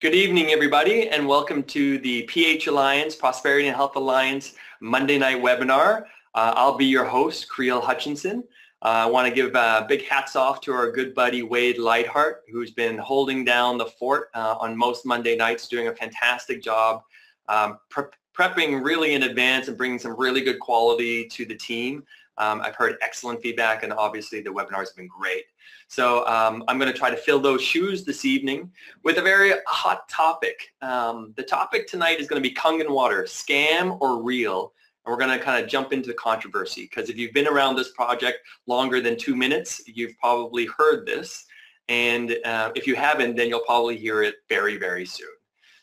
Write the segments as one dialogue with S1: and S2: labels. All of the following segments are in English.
S1: Good evening, everybody, and welcome to the PH Alliance, Prosperity and Health Alliance Monday night webinar. Uh, I'll be your host, Creel Hutchinson. Uh, I want to give uh, big hats off to our good buddy Wade Lightheart, who's been holding down the fort uh, on most Monday nights, doing a fantastic job, um, pre prepping really in advance and bringing some really good quality to the team. Um, I've heard excellent feedback, and obviously the webinars have been great. So um, I'm going to try to fill those shoes this evening with a very hot topic. Um, the topic tonight is going to be Kangen water, scam or real. And we're going to kind of jump into the controversy because if you've been around this project longer than two minutes, you've probably heard this. And uh, if you haven't, then you'll probably hear it very, very soon.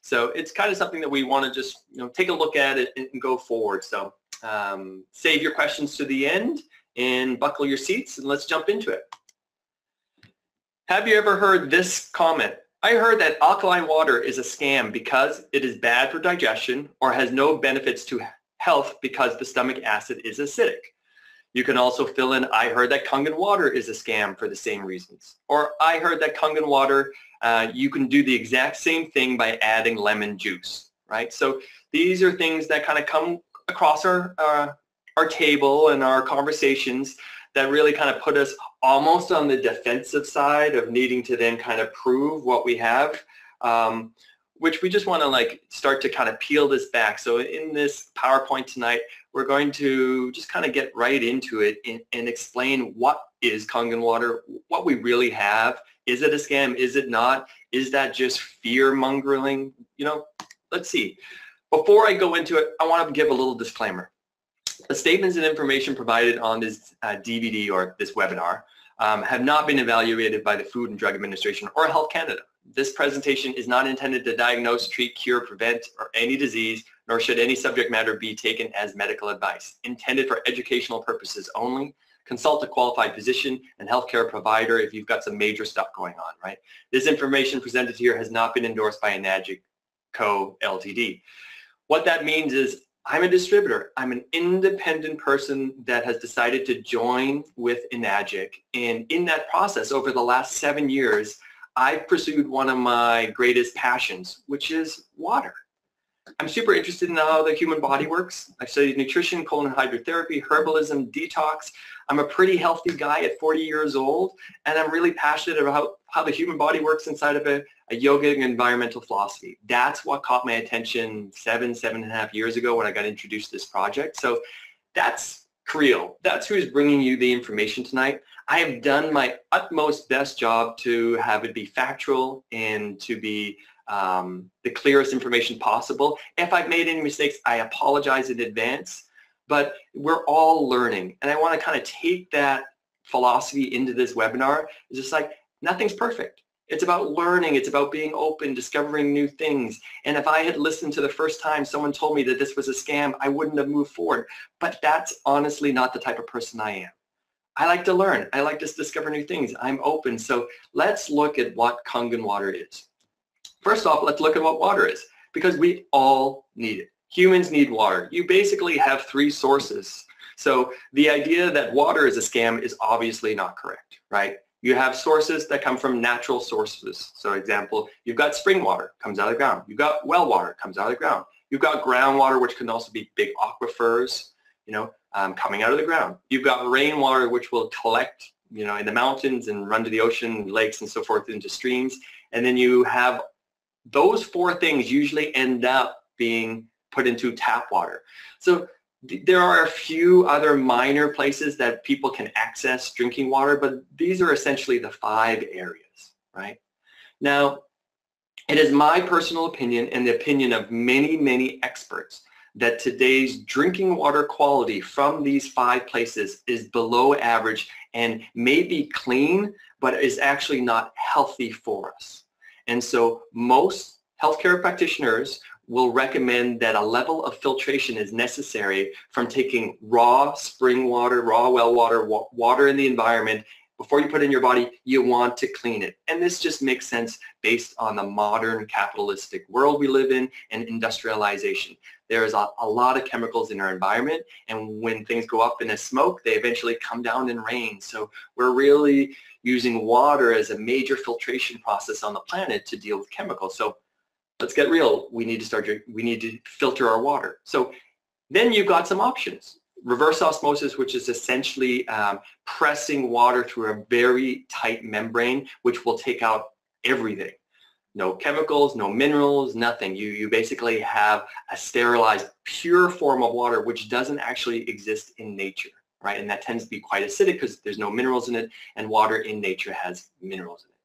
S1: So it's kind of something that we want to just you know take a look at it and go forward. So um, save your questions to the end and buckle your seats and let's jump into it. Have you ever heard this comment? I heard that alkaline water is a scam because it is bad for digestion or has no benefits to health because the stomach acid is acidic. You can also fill in, I heard that Kangen water is a scam for the same reasons. Or I heard that Kangen water, uh, you can do the exact same thing by adding lemon juice, right? So these are things that kind of come across our, uh, our table and our conversations that really kind of put us almost on the defensive side of needing to then kind of prove what we have, um, which we just want to like start to kind of peel this back. So in this PowerPoint tonight, we're going to just kind of get right into it and, and explain what is Kangen water, what we really have. Is it a scam? Is it not? Is that just fear mongering? You know, let's see. Before I go into it, I want to give a little disclaimer. The statements and information provided on this uh, DVD or this webinar um, have not been evaluated by the Food and Drug Administration or Health Canada. This presentation is not intended to diagnose, treat, cure, prevent, or any disease, nor should any subject matter be taken as medical advice. Intended for educational purposes only. Consult a qualified physician and healthcare provider if you've got some major stuff going on, right? This information presented here has not been endorsed by Enagic Co. Ltd. What that means is I'm a distributor. I'm an independent person that has decided to join with Enagic. And in that process, over the last seven years, I've pursued one of my greatest passions, which is water. I'm super interested in how the human body works. I've studied nutrition, colon hydrotherapy, herbalism, detox. I'm a pretty healthy guy at 40 years old, and I'm really passionate about how the human body works inside of a, a yogic environmental philosophy. That's what caught my attention seven, seven and a half years ago when I got introduced to this project. So that's Creel. That's who's bringing you the information tonight. I have done my utmost best job to have it be factual and to be um, the clearest information possible. If I've made any mistakes, I apologize in advance but we're all learning. And I want to kind of take that philosophy into this webinar. It's just like, nothing's perfect. It's about learning. It's about being open, discovering new things. And if I had listened to the first time someone told me that this was a scam, I wouldn't have moved forward. But that's honestly not the type of person I am. I like to learn. I like to discover new things. I'm open. So let's look at what Kangen water is. First off, let's look at what water is because we all need it humans need water. You basically have three sources. So the idea that water is a scam is obviously not correct, right? You have sources that come from natural sources. So example, you've got spring water, comes out of the ground. You've got well water, comes out of the ground. You've got groundwater, which can also be big aquifers, you know, um, coming out of the ground. You've got rainwater, which will collect, you know, in the mountains and run to the ocean, lakes, and so forth into streams. And then you have those four things usually end up being put into tap water. So there are a few other minor places that people can access drinking water, but these are essentially the five areas, right? Now, it is my personal opinion and the opinion of many, many experts that today's drinking water quality from these five places is below average and may be clean, but is actually not healthy for us. And so most healthcare practitioners will recommend that a level of filtration is necessary from taking raw spring water, raw well water, wa water in the environment. Before you put it in your body, you want to clean it. And this just makes sense based on the modern capitalistic world we live in and industrialization. There is a, a lot of chemicals in our environment, and when things go up in a smoke, they eventually come down in rain. So we're really using water as a major filtration process on the planet to deal with chemicals. So let's get real. We need to start, we need to filter our water. So then you've got some options. Reverse osmosis, which is essentially um, pressing water through a very tight membrane, which will take out everything. No chemicals, no minerals, nothing. You, you basically have a sterilized, pure form of water, which doesn't actually exist in nature, right? And that tends to be quite acidic because there's no minerals in it, and water in nature has minerals in it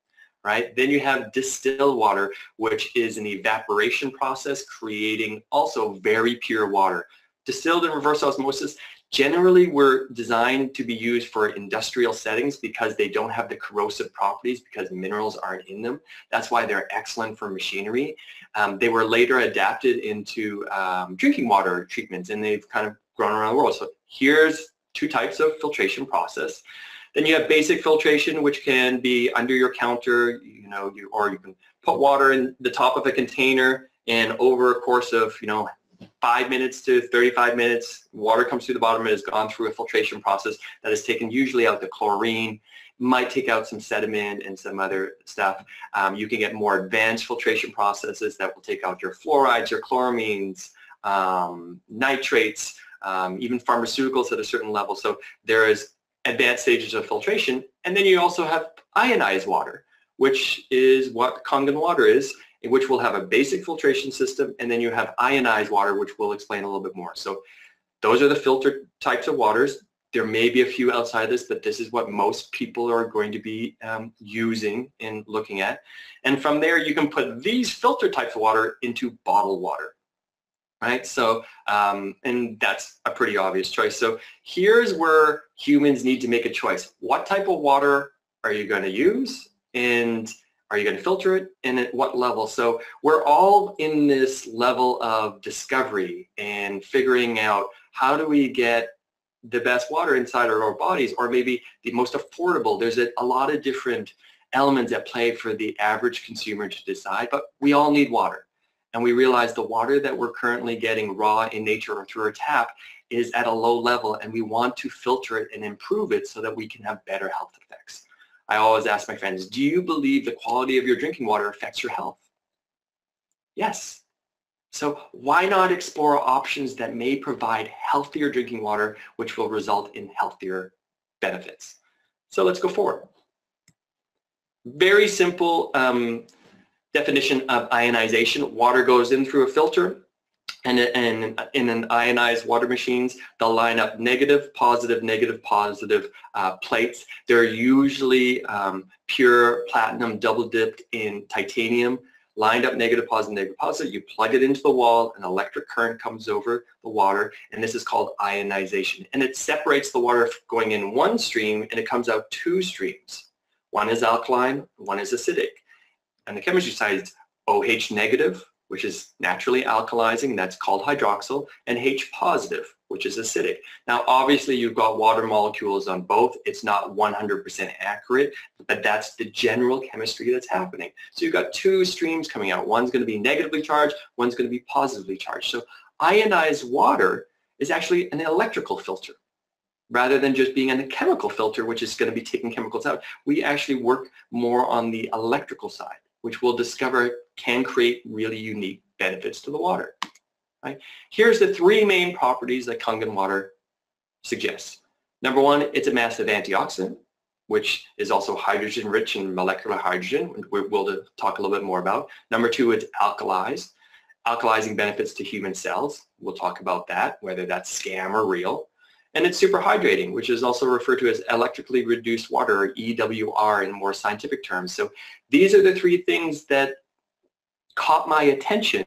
S1: right? Then you have distilled water, which is an evaporation process creating also very pure water. Distilled and reverse osmosis generally were designed to be used for industrial settings because they don't have the corrosive properties because minerals aren't in them. That's why they're excellent for machinery. Um, they were later adapted into um, drinking water treatments and they've kind of grown around the world. So here's two types of filtration process. Then you have basic filtration, which can be under your counter, you know, you, or you can put water in the top of a container and over a course of, you know, five minutes to 35 minutes, water comes through the bottom and has gone through a filtration process that has taken usually out the chlorine, might take out some sediment and some other stuff. Um, you can get more advanced filtration processes that will take out your fluorides, your chloramines, um, nitrates, um, even pharmaceuticals at a certain level. So there is advanced stages of filtration. And then you also have ionized water, which is what Kangen water is, which will have a basic filtration system, and then you have ionized water, which we'll explain a little bit more. So those are the filtered types of waters. There may be a few outside this, but this is what most people are going to be um, using and looking at. And from there, you can put these filter types of water into bottled water right? So, um, and that's a pretty obvious choice. So here's where humans need to make a choice. What type of water are you going to use? And are you going to filter it? And at what level? So we're all in this level of discovery and figuring out how do we get the best water inside of our bodies or maybe the most affordable. There's a, a lot of different elements at play for the average consumer to decide, but we all need water and we realize the water that we're currently getting raw in nature or through our tap is at a low level and we want to filter it and improve it so that we can have better health effects. I always ask my friends, do you believe the quality of your drinking water affects your health? Yes. So why not explore options that may provide healthier drinking water, which will result in healthier benefits? So let's go forward. Very simple um, definition of ionization. Water goes in through a filter and, and in an ionized water machines, they'll line up negative, positive, negative, positive uh, plates. They're usually um, pure platinum double dipped in titanium, lined up negative, positive, negative, positive. You plug it into the wall, an electric current comes over the water, and this is called ionization. And it separates the water going in one stream, and it comes out two streams. One is alkaline, one is acidic. And the chemistry side is OH negative, which is naturally alkalizing, that's called hydroxyl, and H positive, which is acidic. Now, obviously, you've got water molecules on both. It's not 100% accurate, but that's the general chemistry that's happening. So you've got two streams coming out. One's going to be negatively charged, one's going to be positively charged. So ionized water is actually an electrical filter rather than just being a chemical filter, which is going to be taking chemicals out. We actually work more on the electrical side which we'll discover can create really unique benefits to the water. Right? Here's the three main properties that Kangen water suggests. Number one, it's a massive antioxidant, which is also hydrogen rich in molecular hydrogen, we'll talk a little bit more about. Number two, it's alkalized, alkalizing benefits to human cells. We'll talk about that, whether that's scam or real. And it's superhydrating, which is also referred to as electrically reduced water, or EWR in more scientific terms. So these are the three things that caught my attention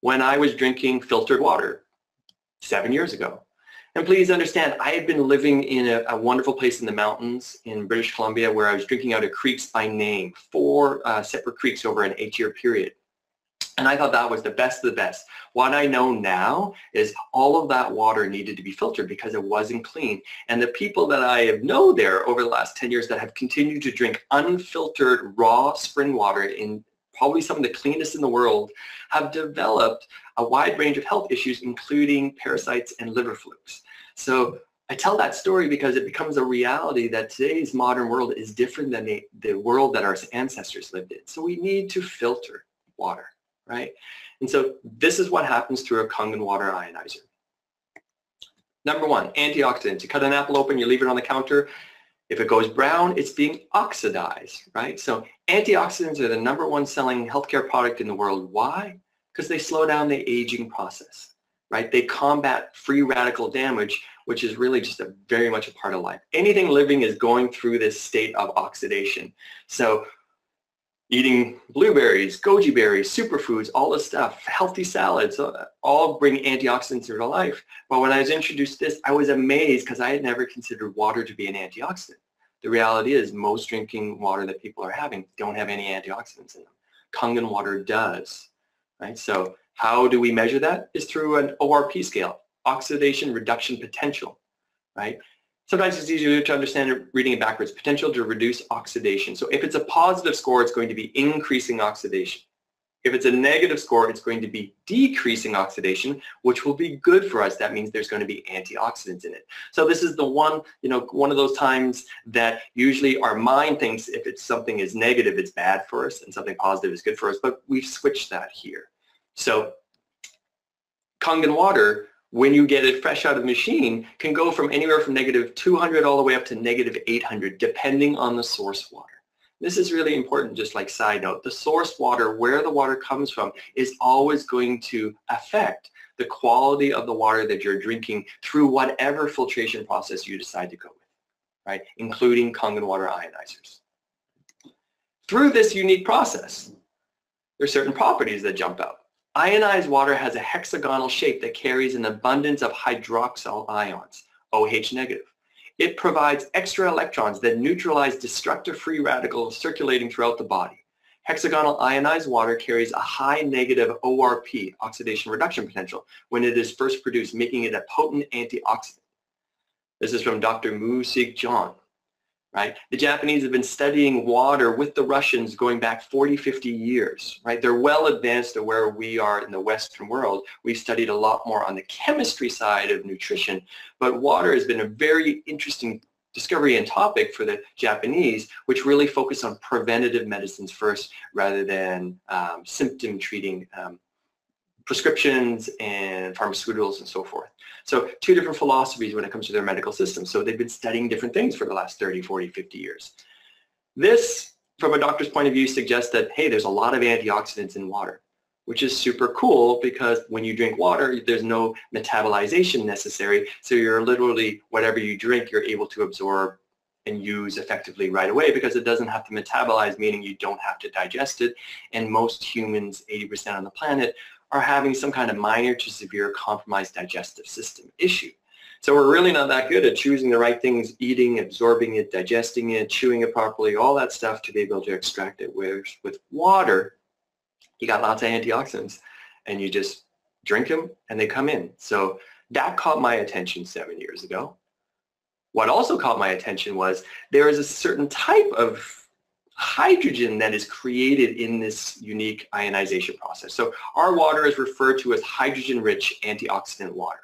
S1: when I was drinking filtered water seven years ago. And please understand, I had been living in a, a, wonderful place in the mountains in British Columbia where I was drinking out of creeks by name, four uh, separate creeks over an eight-year period. And I thought that was the best of the best. What I know now is all of that water needed to be filtered because it wasn't clean. And the people that I have known there over the last 10 years that have continued to drink unfiltered raw spring water in probably some of the cleanest in the world have developed a wide range of health issues, including parasites and liver flukes. So I tell that story because it becomes a reality that today's modern world is different than the, the world that our ancestors lived in. So we need to filter water right? And so this is what happens through a Kangen water ionizer. Number one, antioxidants. You cut an apple open, you leave it on the counter. If it goes brown, it's being oxidized, right? So antioxidants are the number one selling healthcare product in the world. Why? Because they slow down the aging process, right? They combat free radical damage, which is really just a very much a part of life. Anything living is going through this state of oxidation. So eating blueberries, goji berries, superfoods, all this stuff, healthy salads, uh, all bring antioxidants into life. But when I was introduced to this, I was amazed because I had never considered water to be an antioxidant. The reality is most drinking water that people are having don't have any antioxidants in them. Kangen water does, right? So how do we measure that? Is through an ORP scale, oxidation reduction potential, right? Sometimes it's easier to understand reading it backwards. Potential to reduce oxidation. So if it's a positive score, it's going to be increasing oxidation. If it's a negative score, it's going to be decreasing oxidation, which will be good for us. That means there's going to be antioxidants in it. So this is the one, you know, one of those times that usually our mind thinks if it's something is negative, it's bad for us, and something positive is good for us. But we've switched that here. So Kangen water when you get it fresh out of the machine can go from anywhere from negative 200 all the way up to negative 800 depending on the source water. This is really important just like side note. The source water, where the water comes from, is always going to affect the quality of the water that you're drinking through whatever filtration process you decide to go with, right? Including Kangen water ionizers. Through this unique process, there are certain properties that jump out. Ionized water has a hexagonal shape that carries an abundance of hydroxyl ions, OH negative. It provides extra electrons that neutralize destructive free radicals circulating throughout the body. Hexagonal ionized water carries a high negative ORP, oxidation reduction potential, when it is first produced, making it a potent antioxidant. This is from Dr. Mu Shik Jhon right? The Japanese have been studying water with the Russians going back 40, 50 years, right? They're well advanced to where we are in the Western world. We've studied a lot more on the chemistry side of nutrition, but water has been a very interesting discovery and topic for the Japanese, which really focus on preventative medicines first rather than um, symptom treating um, prescriptions and pharmaceuticals and so forth. So two different philosophies when it comes to their medical system. So they've been studying different things for the last 30, 40, 50 years. This, from a doctor's point of view, suggests that, hey, there's a lot of antioxidants in water, which is super cool because when you drink water, there's no metabolization necessary. So you're literally, whatever you drink, you're able to absorb and use effectively right away because it doesn't have to metabolize, meaning you don't have to digest it. And most humans, 80% on the planet, are having some kind of minor to severe compromised digestive system issue. So we're really not that good at choosing the right things, eating, absorbing it, digesting it, chewing it properly, all that stuff to be able to extract it. Whereas with water, you got lots of antioxidants and you just drink them and they come in. So that caught my attention seven years ago. What also caught my attention was there is a certain type of hydrogen that is created in this unique ionization process. So our water is referred to as hydrogen-rich antioxidant water.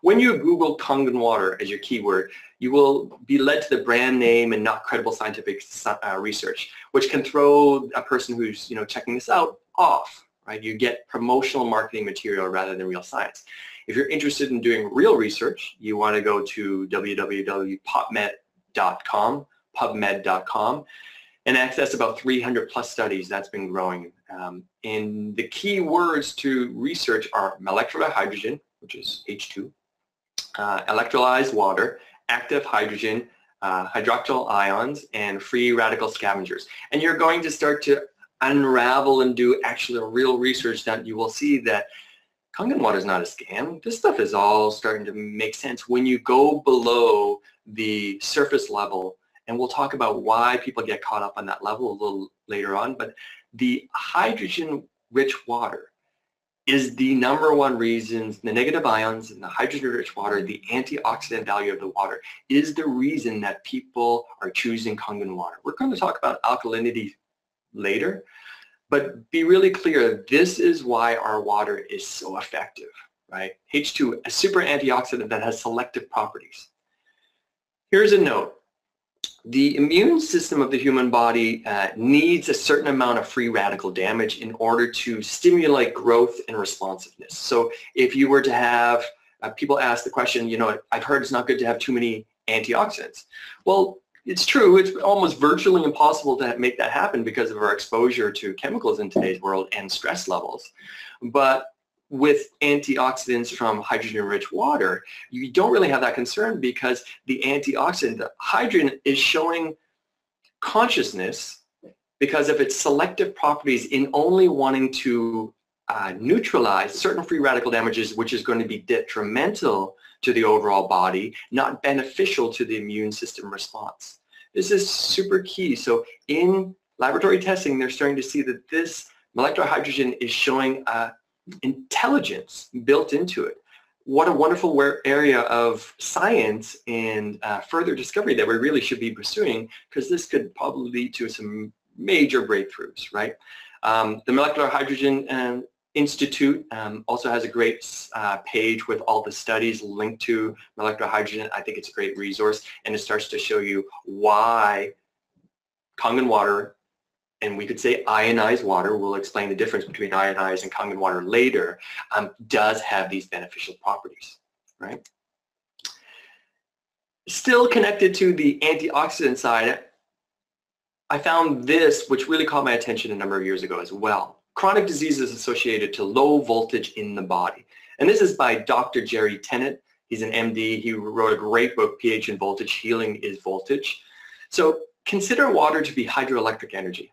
S1: When you Google Kangen water as your keyword, you will be led to the brand name and not credible scientific uh, research, which can throw a person who's you know checking this out off. Right? You get promotional marketing material rather than real science. If you're interested in doing real research, you want to go to www.pubmed.com, pubmed.com, and access about 300 plus studies that's been growing. Um, and the key words to research are molecular hydrogen, which is H2, uh, electrolyzed water, active hydrogen, uh, hydroxyl ions, and free radical scavengers. And you're going to start to unravel and do actually real research that you will see that Kangen water is not a scam. This stuff is all starting to make sense when you go below the surface level and we'll talk about why people get caught up on that level a little later on. But the hydrogen-rich water is the number one reason, the negative ions in the hydrogen-rich water, the antioxidant value of the water, is the reason that people are choosing Kangen water. We're going to talk about alkalinity later, but be really clear, this is why our water is so effective, right? H2, a super antioxidant that has selective properties. Here's a note the immune system of the human body uh, needs a certain amount of free radical damage in order to stimulate growth and responsiveness. So if you were to have, uh, people ask the question, you know, I've heard it's not good to have too many antioxidants. Well, it's true. It's almost virtually impossible to make that happen because of our exposure to chemicals in today's world and stress levels. But with antioxidants from hydrogen-rich water, you don't really have that concern because the antioxidant, the hydrogen is showing consciousness because of its selective properties in only wanting to uh, neutralize certain free radical damages, which is going to be detrimental to the overall body, not beneficial to the immune system response. This is super key. So in laboratory testing, they're starting to see that this molecular hydrogen is showing a intelligence built into it. What a wonderful area of science and uh, further discovery that we really should be pursuing because this could probably lead to some major breakthroughs, right? Um, the Molecular Hydrogen um, Institute um, also has a great uh, page with all the studies linked to molecular hydrogen. I think it's a great resource and it starts to show you why Kangen water and we could say ionized water, we'll explain the difference between ionized and common water later, um, does have these beneficial properties, right? Still connected to the antioxidant side, I found this, which really caught my attention a number of years ago as well. Chronic diseases associated to low voltage in the body. And this is by Dr. Jerry Tennant. He's an MD. He wrote a great book, pH and Voltage, Healing is Voltage. So consider water to be hydroelectric energy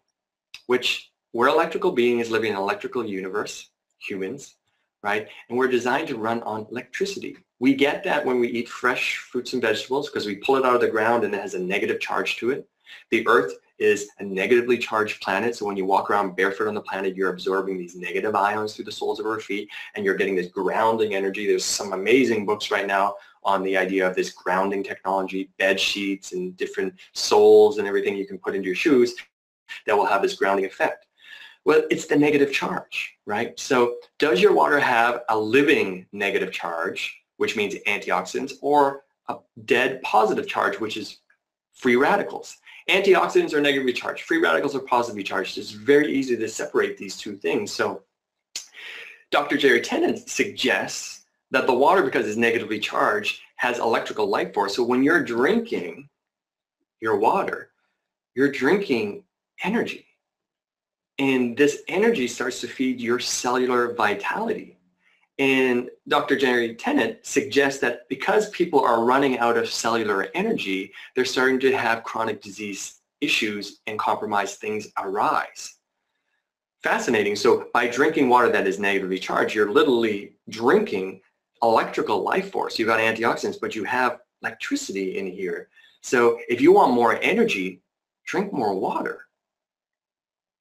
S1: which we're electrical beings living in an electrical universe, humans, right? And we're designed to run on electricity. We get that when we eat fresh fruits and vegetables because we pull it out of the ground and it has a negative charge to it. The earth is a negatively charged planet. So when you walk around barefoot on the planet, you're absorbing these negative ions through the soles of our feet and you're getting this grounding energy. There's some amazing books right now on the idea of this grounding technology, bed sheets and different soles and everything you can put into your shoes that will have this grounding effect? Well, it's the negative charge, right? So does your water have a living negative charge, which means antioxidants, or a dead positive charge, which is free radicals? Antioxidants are negatively charged. Free radicals are positively charged. It's very easy to separate these two things. So Dr. Jerry Tennant suggests that the water, because it's negatively charged, has electrical life force. So when you're drinking your water, you're drinking energy. And this energy starts to feed your cellular vitality. And Dr. Jerry Tennant suggests that because people are running out of cellular energy, they're starting to have chronic disease issues and compromised things arise. Fascinating. So by drinking water that is negatively charged, you're literally drinking electrical life force. You've got antioxidants, but you have electricity in here. So if you want more energy, drink more water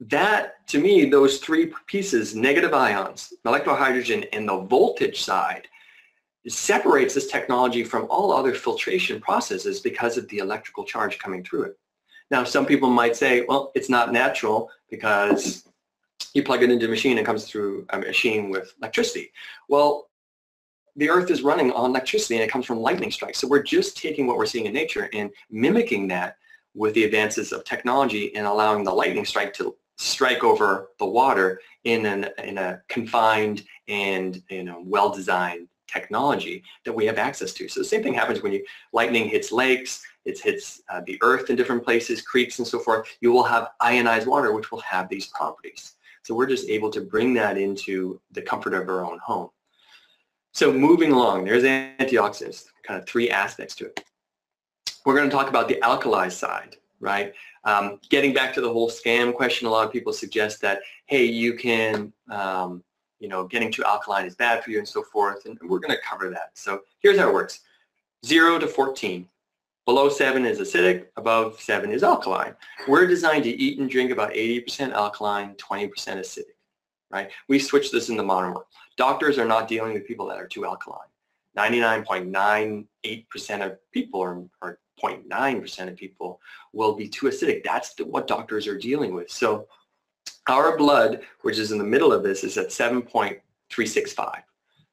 S1: that, to me, those three pieces, negative ions, molecular hydrogen, and the voltage side, separates this technology from all other filtration processes because of the electrical charge coming through it. Now, some people might say, well, it's not natural because you plug it into a machine and it comes through a machine with electricity. Well, the earth is running on electricity and it comes from lightning strikes. So we're just taking what we're seeing in nature and mimicking that with the advances of technology and allowing the lightning strike to strike over the water in, an, in a confined and you know, well-designed technology that we have access to. So the same thing happens when you lightning hits lakes, it hits uh, the earth in different places, creeks and so forth. You will have ionized water which will have these properties. So we're just able to bring that into the comfort of our own home. So moving along, there's antioxidants, kind of three aspects to it. We're going to talk about the alkali side, right? Um, getting back to the whole scam question, a lot of people suggest that, hey, you can, um, you know, getting too alkaline is bad for you and so forth, and we're going to cover that. So here's how it works. 0 to 14. Below 7 is acidic, above 7 is alkaline. We're designed to eat and drink about 80% alkaline, 20% acidic, right? We switch this in the modern world. Doctors are not dealing with people that are too alkaline. 99.98% of people or, are 0.9% of people will be too acidic. That's the, what doctors are dealing with. So our blood, which is in the middle of this, is at 7.365.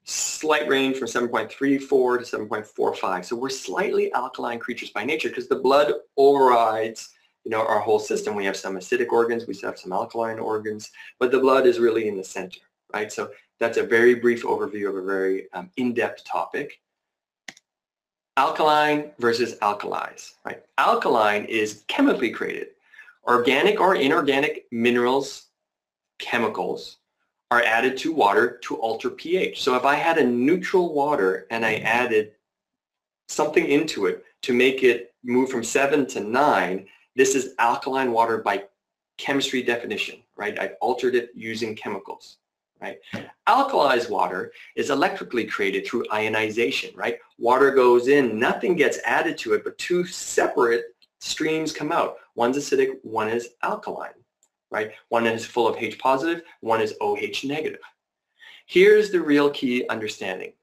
S1: slight range from 7.34 to 7.45. So we're slightly alkaline creatures by nature because the blood overrides you know, our whole system. We have some acidic organs, we have some alkaline organs, but the blood is really in the center, right? So that's a very brief overview of a very um, in-depth topic. Alkaline versus alkalis, right? Alkaline is chemically created. Organic or inorganic minerals, chemicals, are added to water to alter pH. So if I had a neutral water and I added something into it to make it move from 7 to 9, this is alkaline water by chemistry definition, right? I've altered it using chemicals, right? Alkalized water is electrically created through ionization, right? Water goes in, nothing gets added to it, but two separate streams come out. One's acidic, one is alkaline, right? One is full of H positive, one is OH negative. Here's the real key understanding.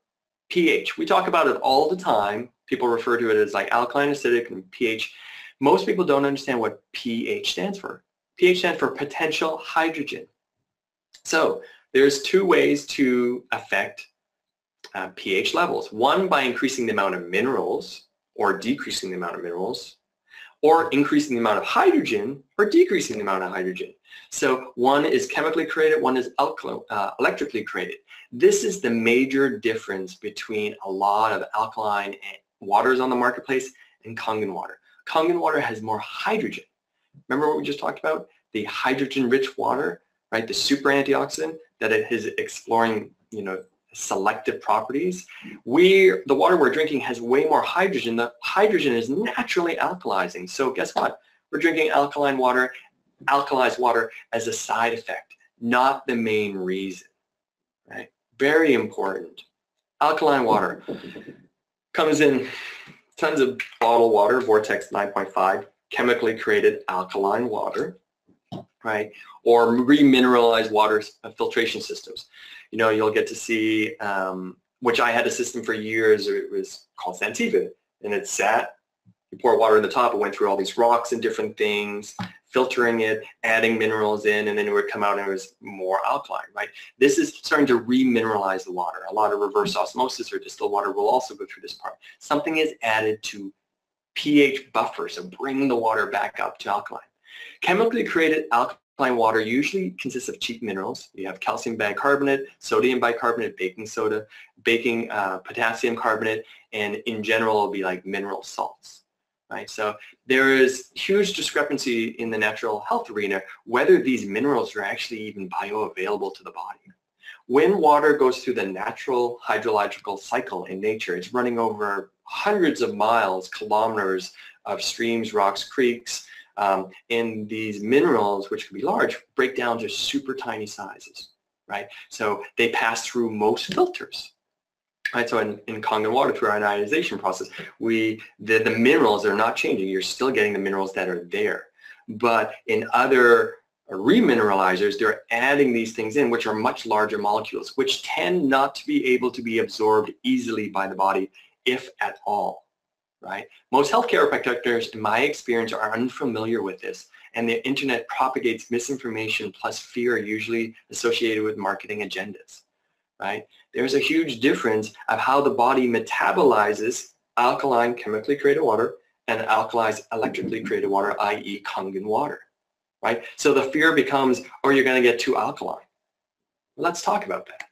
S1: pH, we talk about it all the time. People refer to it as like alkaline, acidic, and pH. Most people don't understand what pH stands for. pH stands for potential hydrogen. So there's two ways to affect uh, pH levels. One by increasing the amount of minerals or decreasing the amount of minerals or increasing the amount of hydrogen or decreasing the amount of hydrogen. So one is chemically created, one is uh, electrically created. This is the major difference between a lot of alkaline waters on the marketplace and Kangen water. Kangen water has more hydrogen. Remember what we just talked about? The hydrogen-rich water, right? The super antioxidant that it is exploring, you know, selective properties. We, the water we're drinking has way more hydrogen. The hydrogen is naturally alkalizing. So guess what? We're drinking alkaline water, alkalized water as a side effect, not the main reason, right? Very important. Alkaline water comes in tons of bottled water, Vortex 9.5, chemically created alkaline water, right? Or remineralized water uh, filtration systems. You know, you'll get to see, um, which I had a system for years, it was called Santevia, and it sat, you pour water in the top, it went through all these rocks and different things, filtering it, adding minerals in, and then it would come out and it was more alkaline, right? This is starting to remineralize the water. A lot of reverse osmosis or distilled water will also go through this part. Something is added to pH buffer, so bring the water back up to alkaline. Chemically created alkaline water usually consists of cheap minerals. You have calcium bicarbonate, sodium bicarbonate, baking soda, baking uh, potassium carbonate, and in general it'll be like mineral salts right? So there is huge discrepancy in the natural health arena whether these minerals are actually even bioavailable to the body. When water goes through the natural hydrological cycle in nature, it's running over hundreds of miles, kilometers of streams, rocks, creeks, um, and these minerals, which can be large, break down to super tiny sizes, right? So they pass through most filters, Right, so in, in Kangen water through our ionization process, we the, the minerals are not changing. You're still getting the minerals that are there. But in other remineralizers, they're adding these things in, which are much larger molecules, which tend not to be able to be absorbed easily by the body, if at all. Right? Most healthcare practitioners, in my experience, are unfamiliar with this, and the internet propagates misinformation plus fear usually associated with marketing agendas right? There's a huge difference of how the body metabolizes alkaline chemically created water and alkalized electrically created water, i.e. Kangen water, right? So the fear becomes, oh, you're going to get too alkaline. Let's talk about that,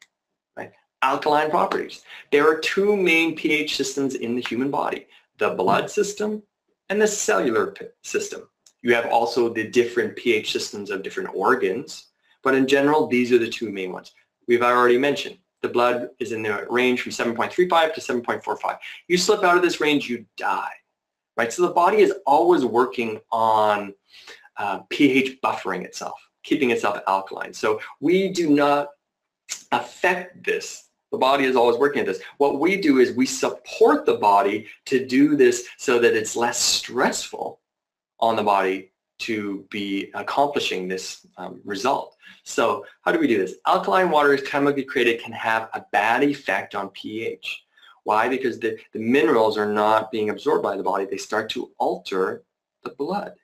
S1: right? Alkaline properties. There are two main pH systems in the human body, the blood system and the cellular system. You have also the different pH systems of different organs, but in general, these are the two main ones we've already mentioned. The blood is in the range from 7.35 to 7.45. You slip out of this range, you die, right? So the body is always working on uh, pH buffering itself, keeping itself alkaline. So we do not affect this. The body is always working at this. What we do is we support the body to do this so that it's less stressful on the body to be accomplishing this um, result. So how do we do this? Alkaline water is chemically created can have a bad effect on pH. Why? Because the, the minerals are not being absorbed by the body. They start to alter the blood.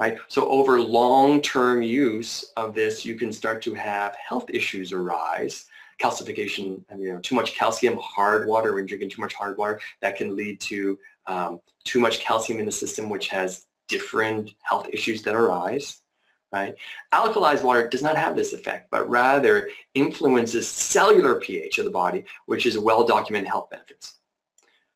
S1: right? So over long-term use of this, you can start to have health issues arise. Calcification, you know, too much calcium, hard water, when drinking too much hard water, that can lead to um, too much calcium in the system, which has different health issues that arise, right? Alkalized water does not have this effect, but rather influences cellular pH of the body, which is well-documented health benefits.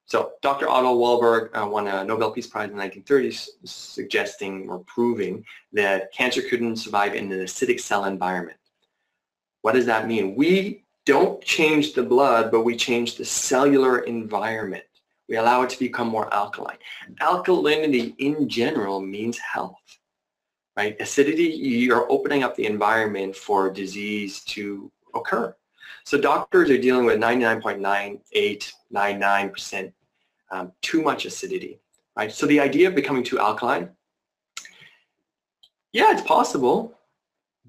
S1: So Dr. Otto Warburg uh, won a Nobel Peace Prize in the 1930s suggesting or proving that cancer couldn't survive in an acidic cell environment. What does that mean? We don't change the blood, but we change the cellular environment. We allow it to become more alkaline. Alkalinity in general means health, right? Acidity, you're opening up the environment for disease to occur. So doctors are dealing with 99.9899% um, too much acidity, right? So the idea of becoming too alkaline, yeah, it's possible,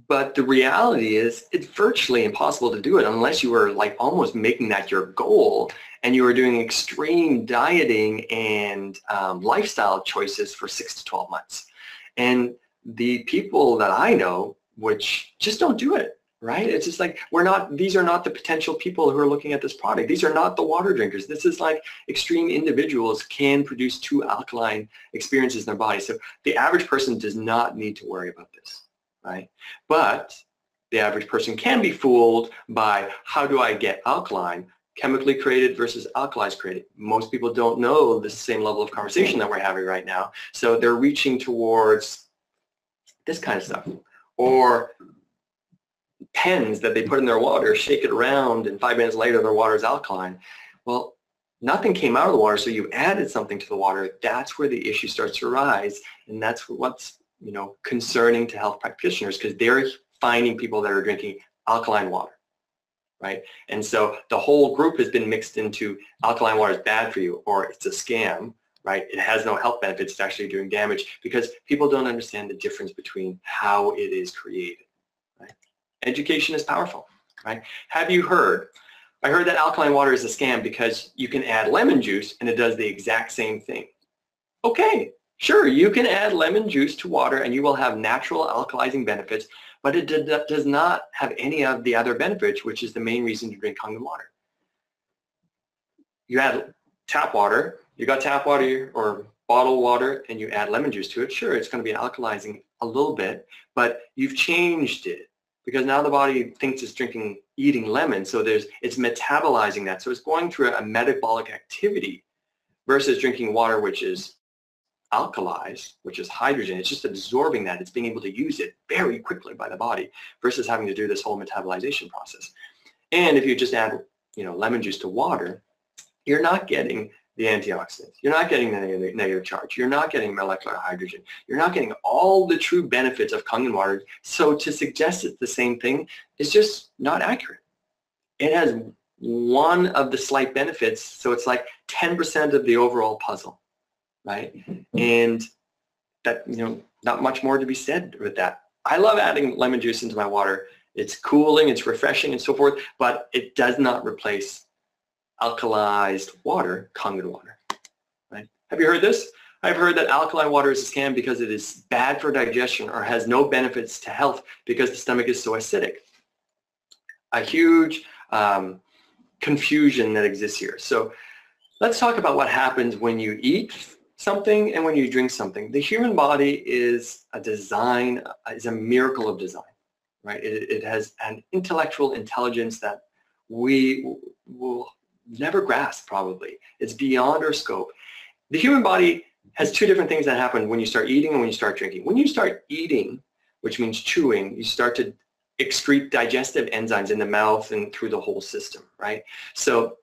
S1: but the reality is it's virtually impossible to do it unless you were like almost making that your goal and you were doing extreme dieting and um, lifestyle choices for six to 12 months. And the people that I know, which just don't do it, right? It's just like we're not, these are not the potential people who are looking at this product. These are not the water drinkers. This is like extreme individuals can produce too alkaline experiences in their body. So the average person does not need to worry about this, right? But the average person can be fooled by how do I get alkaline? chemically created versus alkalized created. Most people don't know the same level of conversation that we're having right now. So they're reaching towards this kind of stuff. Or pens that they put in their water, shake it around, and five minutes later their water is alkaline. Well, nothing came out of the water, so you added something to the water. That's where the issue starts to arise, and that's what's you know concerning to health practitioners because they're finding people that are drinking alkaline water, right? And so the whole group has been mixed into alkaline water is bad for you or it's a scam, right? It has no health benefits. It's actually doing damage because people don't understand the difference between how it is created. Education is powerful, right? Have you heard? I heard that alkaline water is a scam because you can add lemon juice and it does the exact same thing. Okay, sure, you can add lemon juice to water and you will have natural alkalizing benefits, but it does not have any of the other benefits, which is the main reason to drink Kangen water. You add tap water, you got tap water or bottled water and you add lemon juice to it, sure, it's going to be alkalizing a little bit, but you've changed it because now the body thinks it's drinking, eating lemon, so there's, it's metabolizing that. So it's going through a metabolic activity versus drinking water, which is alkalized, which is hydrogen. It's just absorbing that. It's being able to use it very quickly by the body versus having to do this whole metabolization process. And if you just add, you know, lemon juice to water, you're not getting the antioxidants. You're not getting the negative charge. You're not getting molecular hydrogen. You're not getting all the true benefits of Kangen water. So to suggest it's the same thing is just not accurate. It has one of the slight benefits, so it's like 10% of the overall puzzle, right? And that, you know, not much more to be said with that. I love adding lemon juice into my water. It's cooling, it's refreshing and so forth, but it does not replace alkalized water, Kangen water. Right? Have you heard this? I've heard that alkaline water is a scam because it is bad for digestion or has no benefits to health because the stomach is so acidic. A huge um, confusion that exists here. So let's talk about what happens when you eat something and when you drink something. The human body is a design, is a miracle of design, right? It, it has an intellectual intelligence that we will never grasp probably. It's beyond our scope. The human body has two different things that happen when you start eating and when you start drinking. When you start eating, which means chewing, you start to excrete digestive enzymes in the mouth and through the whole system, right? So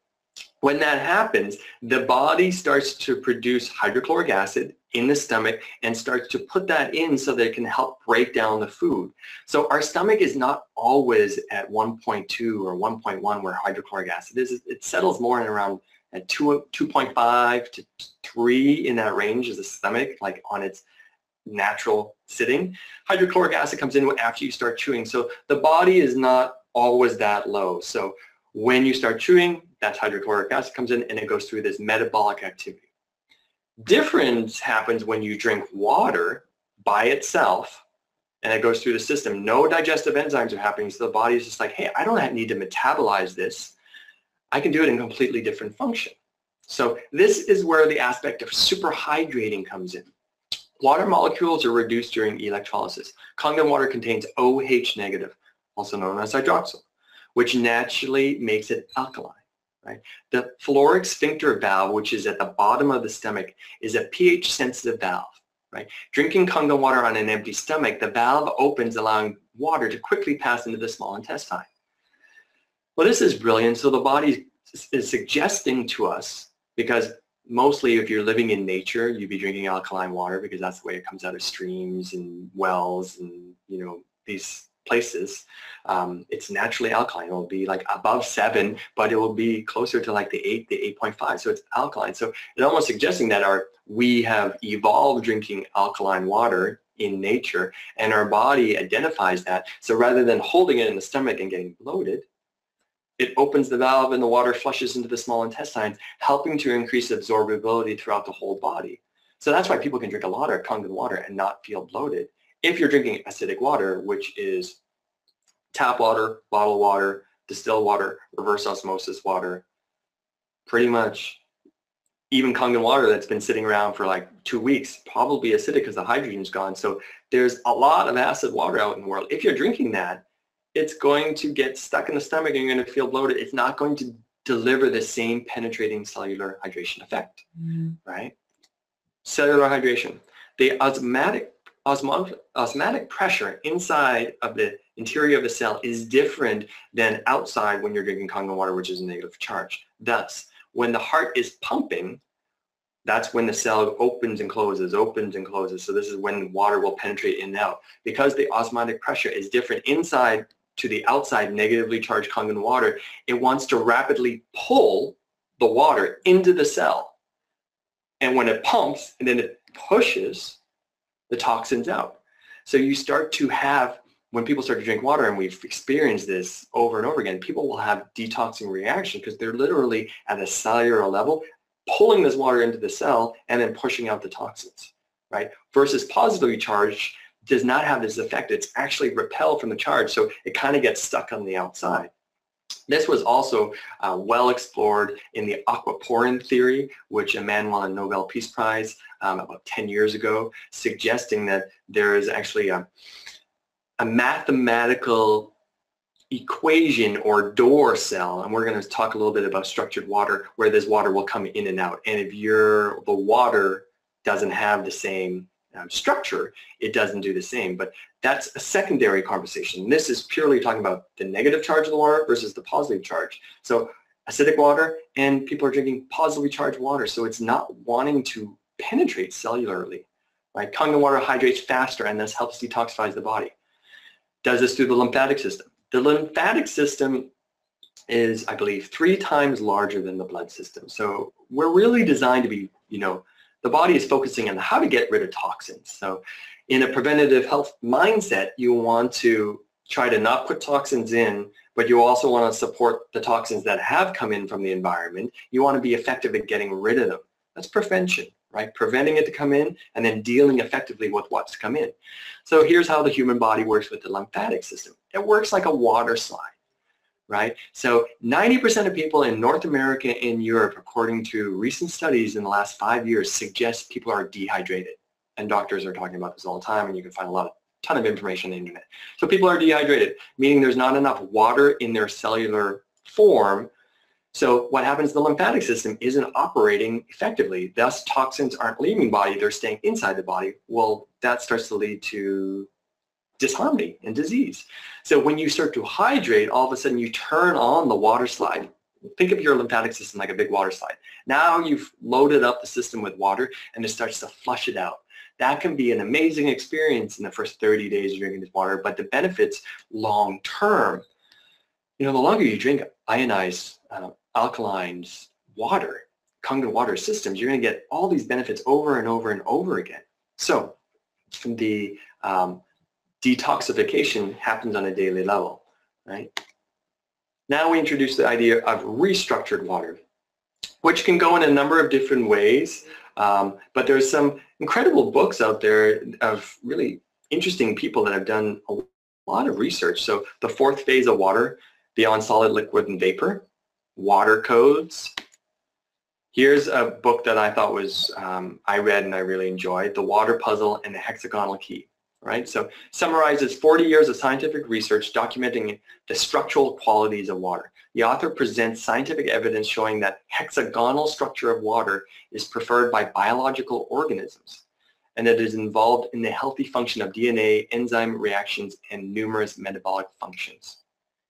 S1: when that happens, the body starts to produce hydrochloric acid in the stomach and starts to put that in so that it can help break down the food. So our stomach is not always at 1.2 or 1.1 where hydrochloric acid is. It settles more in around at 2, 2.5 to 3 in that range is the stomach, like on its natural sitting. Hydrochloric acid comes in after you start chewing. So the body is not always that low. So when you start chewing, that's hydrochloric acid comes in and it goes through this metabolic activity. Difference happens when you drink water by itself and it goes through the system. No digestive enzymes are happening, so the body is just like, hey, I don't need to metabolize this. I can do it in completely different function. So this is where the aspect of superhydrating comes in. Water molecules are reduced during electrolysis. Kangen water contains OH negative, also known as hydroxyl, which naturally makes it alkaline. Right? The pyloric sphincter valve, which is at the bottom of the stomach, is a pH-sensitive valve. Right? Drinking Kangen water on an empty stomach, the valve opens, allowing water to quickly pass into the small intestine. Well, this is brilliant. So the body is suggesting to us, because mostly if you're living in nature, you'd be drinking alkaline water because that's the way it comes out of streams and wells and, you know, these places. Um, it's naturally alkaline. It'll be like above 7, but it will be closer to like the 8, the 8.5. So it's alkaline. So it's almost suggesting that our we have evolved drinking alkaline water in nature and our body identifies that. So rather than holding it in the stomach and getting bloated, it opens the valve and the water flushes into the small intestines, helping to increase absorbability throughout the whole body. So that's why people can drink a lot of Kangen water and not feel bloated. If you're drinking acidic water, which is tap water, bottled water, distilled water, reverse osmosis water, pretty much even Kangen water that's been sitting around for like two weeks, probably acidic because the hydrogen's gone. So there's a lot of acid water out in the world. If you're drinking that, it's going to get stuck in the stomach and you're going to feel bloated. It's not going to deliver the same penetrating cellular hydration effect, mm. right? Cellular hydration. The osmotic, osmotic, pressure inside of the interior of the cell is different than outside when you're drinking Kangen water, which is a negative charge. Thus, when the heart is pumping, that's when the cell opens and closes, opens and closes. So this is when water will penetrate in and out. Because the osmotic pressure is different inside to the outside negatively charged Kangen water, it wants to rapidly pull the water into the cell. And when it pumps and then it pushes the toxins out. So you start to have, when people start to drink water, and we've experienced this over and over again, people will have detoxing reaction because they're literally at a cellular level pulling this water into the cell and then pushing out the toxins, right? Versus positively charged does not have this effect. It's actually repelled from the charge, so it kind of gets stuck on the outside. This was also uh, well explored in the aquaporin theory, which a man won a Nobel Peace Prize um, about 10 years ago, suggesting that there is actually a, a mathematical equation or door cell, and we're going to talk a little bit about structured water, where this water will come in and out. And if your the water doesn't have the same um, structure, it doesn't do the same. But that's a secondary conversation. This is purely talking about the negative charge of the water versus the positive charge. So acidic water and people are drinking positively charged water. So it's not wanting to penetrate cellularly. Right? Kangen water hydrates faster and this helps detoxify the body. Does this through the lymphatic system. The lymphatic system is, I believe, three times larger than the blood system. So we're really designed to be, you know, the body is focusing on how to get rid of toxins. So in a preventative health mindset, you want to try to not put toxins in, but you also want to support the toxins that have come in from the environment. You want to be effective at getting rid of them. That's prevention, right? Preventing it to come in and then dealing effectively with what's come in. So here's how the human body works with the lymphatic system. It works like a water slide right? So 90% of people in North America and Europe, according to recent studies in the last five years, suggest people are dehydrated. And doctors are talking about this all the time, and you can find a lot of ton of information on the internet. So people are dehydrated, meaning there's not enough water in their cellular form. So what happens, the lymphatic system isn't operating effectively. Thus, toxins aren't leaving body, they're staying inside the body. Well, that starts to lead to disharmony and disease. So when you start to hydrate, all of a sudden you turn on the water slide. Think of your lymphatic system like a big water slide. Now you've loaded up the system with water and it starts to flush it out. That can be an amazing experience in the first 30 days of drinking this water, but the benefits long term, you know, the longer you drink ionized, uh, alkalines, water, Kangen water systems, you're going to get all these benefits over and over and over again. So the um, detoxification happens on a daily level, right? Now we introduce the idea of restructured water, which can go in a number of different ways. Um, but there's some incredible books out there of really interesting people that have done a lot of research. So the fourth phase of water, beyond solid, liquid, and vapor, water codes. Here's a book that I thought was, um, I read and I really enjoyed, The Water Puzzle and the Hexagonal Key. Right, so summarizes 40 years of scientific research documenting the structural qualities of water. The author presents scientific evidence showing that hexagonal structure of water is preferred by biological organisms and that it is involved in the healthy function of DNA, enzyme reactions, and numerous metabolic functions.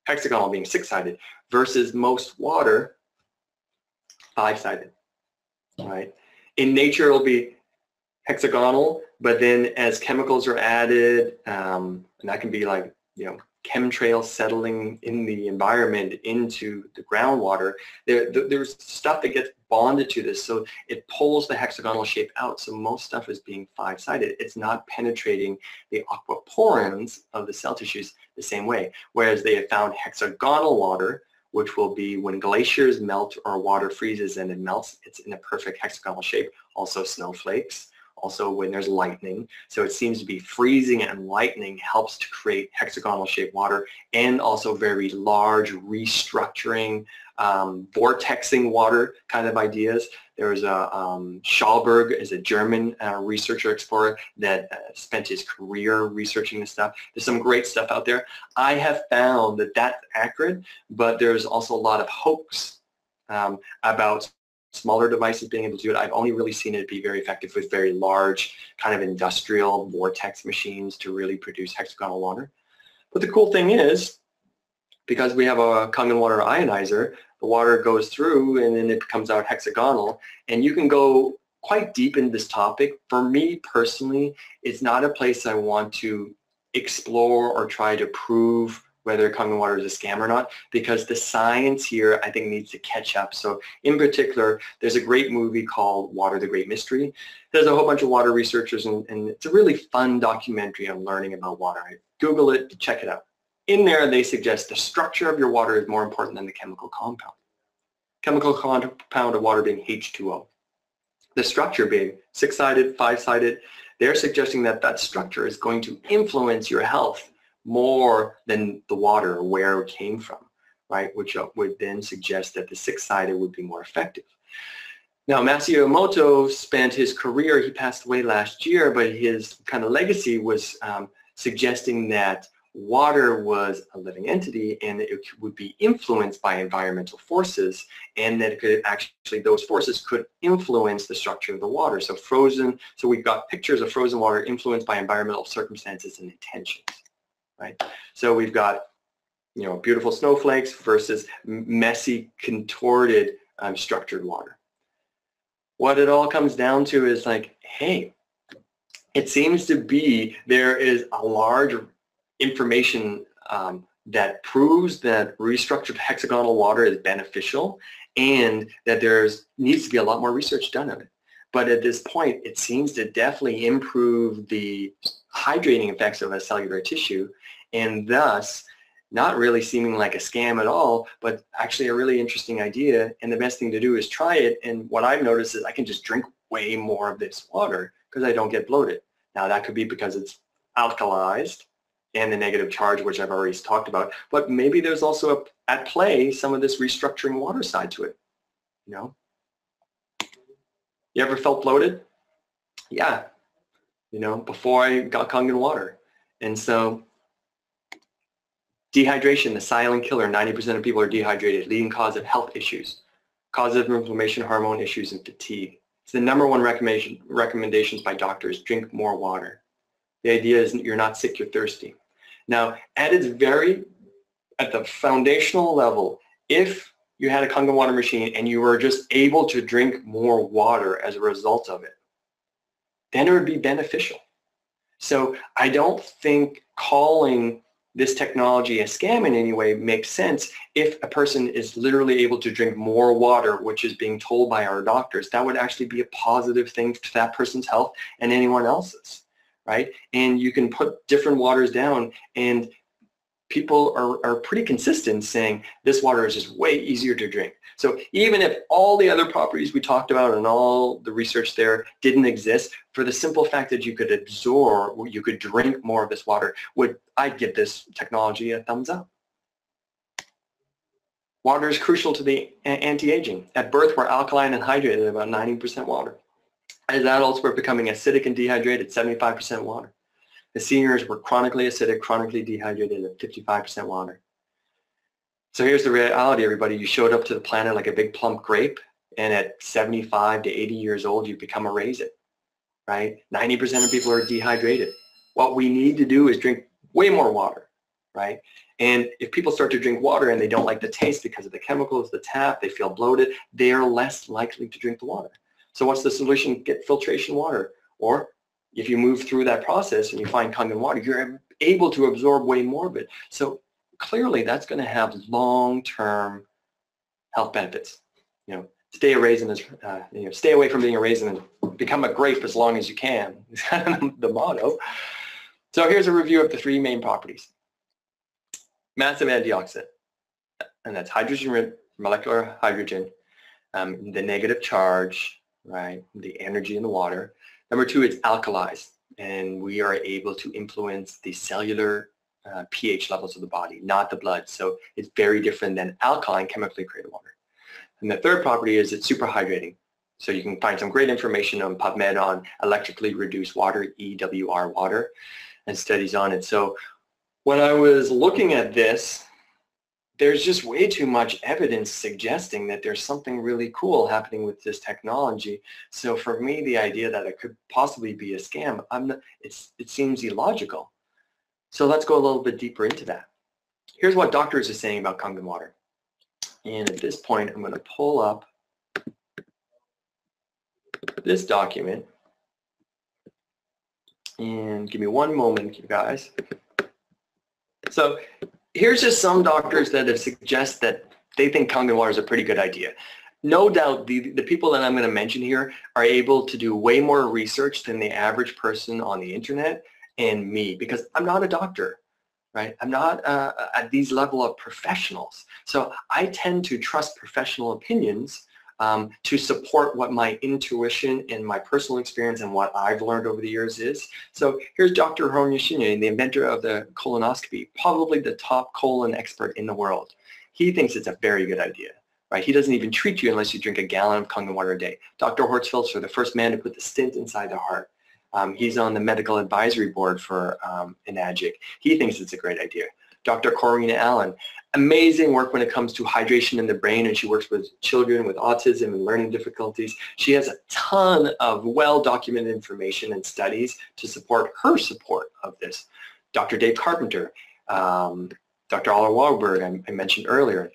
S1: Hexagonal being six-sided versus most water, five-sided, right? In nature, it'll be hexagonal, but then as chemicals are added, um, and that can be like, you know, chemtrails settling in the environment into the groundwater, there, there's stuff that gets bonded to this, so it pulls the hexagonal shape out. So most stuff is being five-sided. It's not penetrating the aquaporins of the cell tissues the same way. Whereas they have found hexagonal water, which will be when glaciers melt or water freezes and it melts, it's in a perfect hexagonal shape. Also snowflakes also when there's lightning. So it seems to be freezing and lightning helps to create hexagonal shaped water and also very large restructuring, um, vortexing water kind of ideas. There's a um, Schauberg is a German uh, researcher explorer that uh, spent his career researching this stuff. There's some great stuff out there. I have found that that's accurate, but there's also a lot of hoax um, about smaller devices being able to do it. I've only really seen it be very effective with very large kind of industrial vortex machines to really produce hexagonal water. But the cool thing is, because we have a Kangen water ionizer, the water goes through and then it comes out hexagonal. And you can go quite deep in this topic. For me personally, it's not a place I want to explore or try to prove whether Kangen water is a scam or not because the science here I think needs to catch up. So in particular, there's a great movie called Water the Great Mystery. There's a whole bunch of water researchers and, and it's a really fun documentary on learning about water. I Google it, check it out. In there, they suggest the structure of your water is more important than the chemical compound. Chemical compound of water being H2O. The structure being six-sided, five-sided, they're suggesting that that structure is going to influence your health more than the water or where it came from, right? Which uh, would then suggest that the six-sided would be more effective. Now, Masaru Emoto spent his career, he passed away last year, but his kind of legacy was um, suggesting that water was a living entity and it would be influenced by environmental forces and that it could actually, those forces could influence the structure of the water. So frozen, so we've got pictures of frozen water influenced by environmental circumstances and intentions right? So we've got, you know, beautiful snowflakes versus messy, contorted, um, structured water. What it all comes down to is like, hey, it seems to be there is a large information um, that proves that restructured hexagonal water is beneficial and that there's needs to be a lot more research done on it. But at this point, it seems to definitely improve the hydrating effects of a cellular tissue and thus not really seeming like a scam at all, but actually a really interesting idea. And the best thing to do is try it. And what I've noticed is I can just drink way more of this water because I don't get bloated. Now that could be because it's alkalized and the negative charge, which I've already talked about. But maybe there's also a, at play some of this restructuring water side to it. You know, you ever felt bloated? Yeah, you know, before I got Kangen water. And so Dehydration, the silent killer, 90% of people are dehydrated, leading cause of health issues, cause of inflammation, hormone issues, and fatigue. It's the number one recommendation, recommendations by doctors, drink more water. The idea is you're not sick, you're thirsty. Now, at its very, at the foundational level, if you had a Kangen water machine and you were just able to drink more water as a result of it, then it would be beneficial. So I don't think calling this technology a scam in any way makes sense if a person is literally able to drink more water, which is being told by our doctors. That would actually be a positive thing to that person's health and anyone else's, right? And you can put different waters down and people are, are pretty consistent saying this water is just way easier to drink. So even if all the other properties we talked about and all the research there didn't exist, for the simple fact that you could absorb, you could drink more of this water, would I'd give this technology a thumbs up. Water is crucial to the anti-aging. At birth, we're alkaline and hydrated, about 90% water. As adults, we're becoming acidic and dehydrated, 75% water. The seniors were chronically acidic, chronically dehydrated at 55% water. So here's the reality, everybody. You showed up to the planet like a big plump grape, and at 75 to 80 years old, you become a raisin, right? 90% of people are dehydrated. What we need to do is drink way more water, right? And if people start to drink water and they don't like the taste because of the chemicals, the tap, they feel bloated, they are less likely to drink the water. So what's the solution? Get filtration water. Or if you move through that process and you find Kangen water, you're able to absorb way more of it. So clearly that's going to have long-term health benefits. You know, stay a raisin is, uh, you know, stay away from being a raisin and become a grape as long as you can. Is the motto. So here's a review of the three main properties. Massive antioxidant, and that's hydrogen, molecular hydrogen, um, the negative charge, right, the energy in the water, Number two, it's alkalized, and we are able to influence the cellular uh, pH levels of the body, not the blood. So it's very different than alkaline chemically created water. And the third property is it's super hydrating. So you can find some great information on PubMed on electrically reduced water, EWR water, and studies on it. So when I was looking at this, there's just way too much evidence suggesting that there's something really cool happening with this technology. So for me, the idea that it could possibly be a scam, not, it seems illogical. So let's go a little bit deeper into that. Here's what doctors are saying about Kangen water. And at this point, I'm going to pull up this document. And give me one moment, you guys. So here's just some doctors that have suggested that they think Kangen water is a pretty good idea. No doubt the, the people that I'm going to mention here are able to do way more research than the average person on the internet and me because I'm not a doctor, right? I'm not uh, at these level of professionals. So I tend to trust professional opinions um, to support what my intuition and my personal experience and what I've learned over the years is. So here's Dr. Honya Shinya, the inventor of the colonoscopy, probably the top colon expert in the world. He thinks it's a very good idea. Right? He doesn't even treat you unless you drink a gallon of Kangen water a day. Dr. Horst Filzer, the first man to put the stent inside the heart. Um, he's on the medical advisory board for um, Enagic. He thinks it's a great idea. Dr. Corrina Allen, amazing work when it comes to hydration in the brain and she works with children with autism and learning difficulties. She has a ton of well-documented information and studies to support her support of this. Dr. Dave Carpenter, um, Dr. Oliver Wahlberg, I, I mentioned earlier.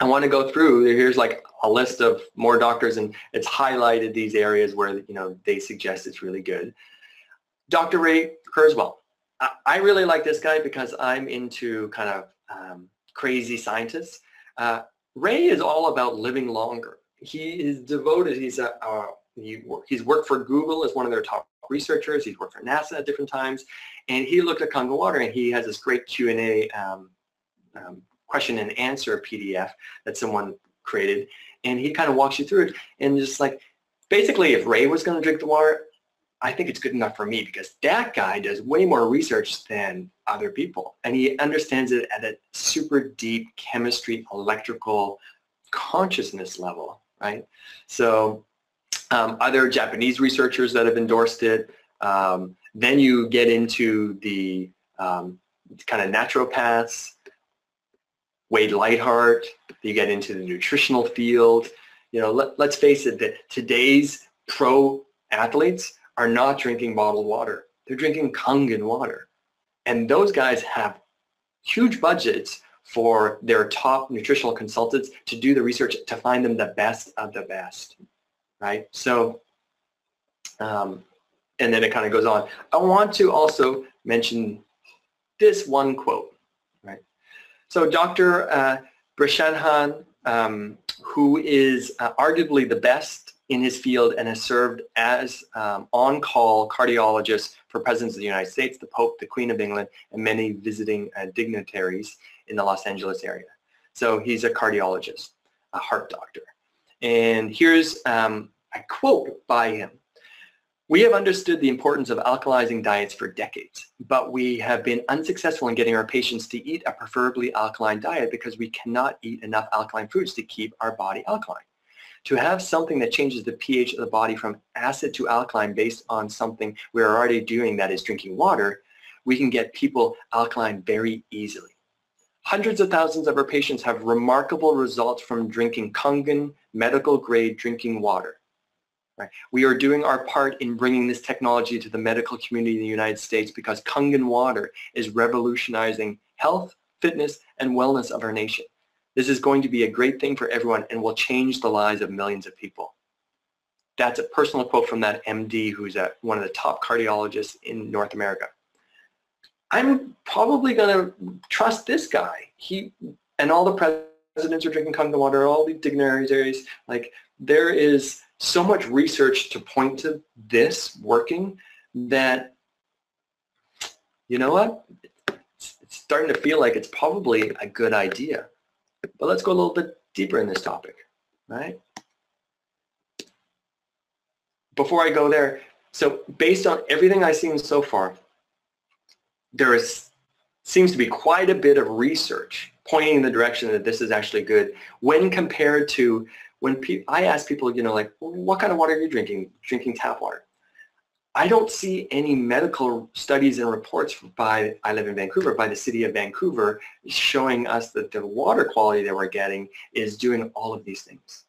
S1: I want to go through, here's like a list of more doctors and it's highlighted these areas where, you know, they suggest it's really good. Dr. Ray Kurzweil. I, I really like this guy because I'm into kind of um, crazy scientists. Uh, Ray is all about living longer. He is devoted. He's a uh, he, he's worked for Google as one of their top researchers. He's worked for NASA at different times, and he looked at Kangen water, and he has this great Q and A um, um, question and answer PDF that someone created, and he kind of walks you through it, and just like basically, if Ray was going to drink the water, I think it's good enough for me because that guy does way more research than other people. And he understands it at a super deep chemistry, electrical consciousness level, right? So um, other Japanese researchers that have endorsed it. Um, then you get into the um, kind of naturopaths, Wade Lightheart. You get into the nutritional field. You know, let, let's face it, that today's pro athletes are not drinking bottled water. They're drinking Kangen water. And those guys have huge budgets for their top nutritional consultants to do the research to find them the best of the best, right? So, um, and then it kind of goes on. I want to also mention this one quote, right? So Dr. Uh, Breshanhan, um, who is uh, arguably the best in his field and has served as um, on-call cardiologist for presidents of the United States, the Pope, the Queen of England, and many visiting uh, dignitaries in the Los Angeles area. So he's a cardiologist, a heart doctor. And here's um, a quote by him. We have understood the importance of alkalizing diets for decades, but we have been unsuccessful in getting our patients to eat a preferably alkaline diet because we cannot eat enough alkaline foods to keep our body alkaline. To have something that changes the pH of the body from acid to alkaline based on something we're already doing that is drinking water, we can get people alkaline very easily. Hundreds of thousands of our patients have remarkable results from drinking Kangen medical grade drinking water. Right. We are doing our part in bringing this technology to the medical community in the United States because Kangen water is revolutionizing health, fitness, and wellness of our nation. This is going to be a great thing for everyone and will change the lives of millions of people. That's a personal quote from that MD who's a, one of the top cardiologists in North America. I'm probably going to trust this guy. He and all the presidents are drinking Kangen water, all the dignitaries. Like there is so much research to point to this working that, you know what, it's starting to feel like it's probably a good idea. But let's go a little bit deeper in this topic, right? Before I go there, so based on everything I've seen so far, there is seems to be quite a bit of research pointing in the direction that this is actually good when compared to when I ask people, you know, like, what kind of water are you drinking? Drinking tap water. I don't see any medical studies and reports by, I live in Vancouver, by the city of Vancouver showing us that the water quality that we're getting is doing all of these things,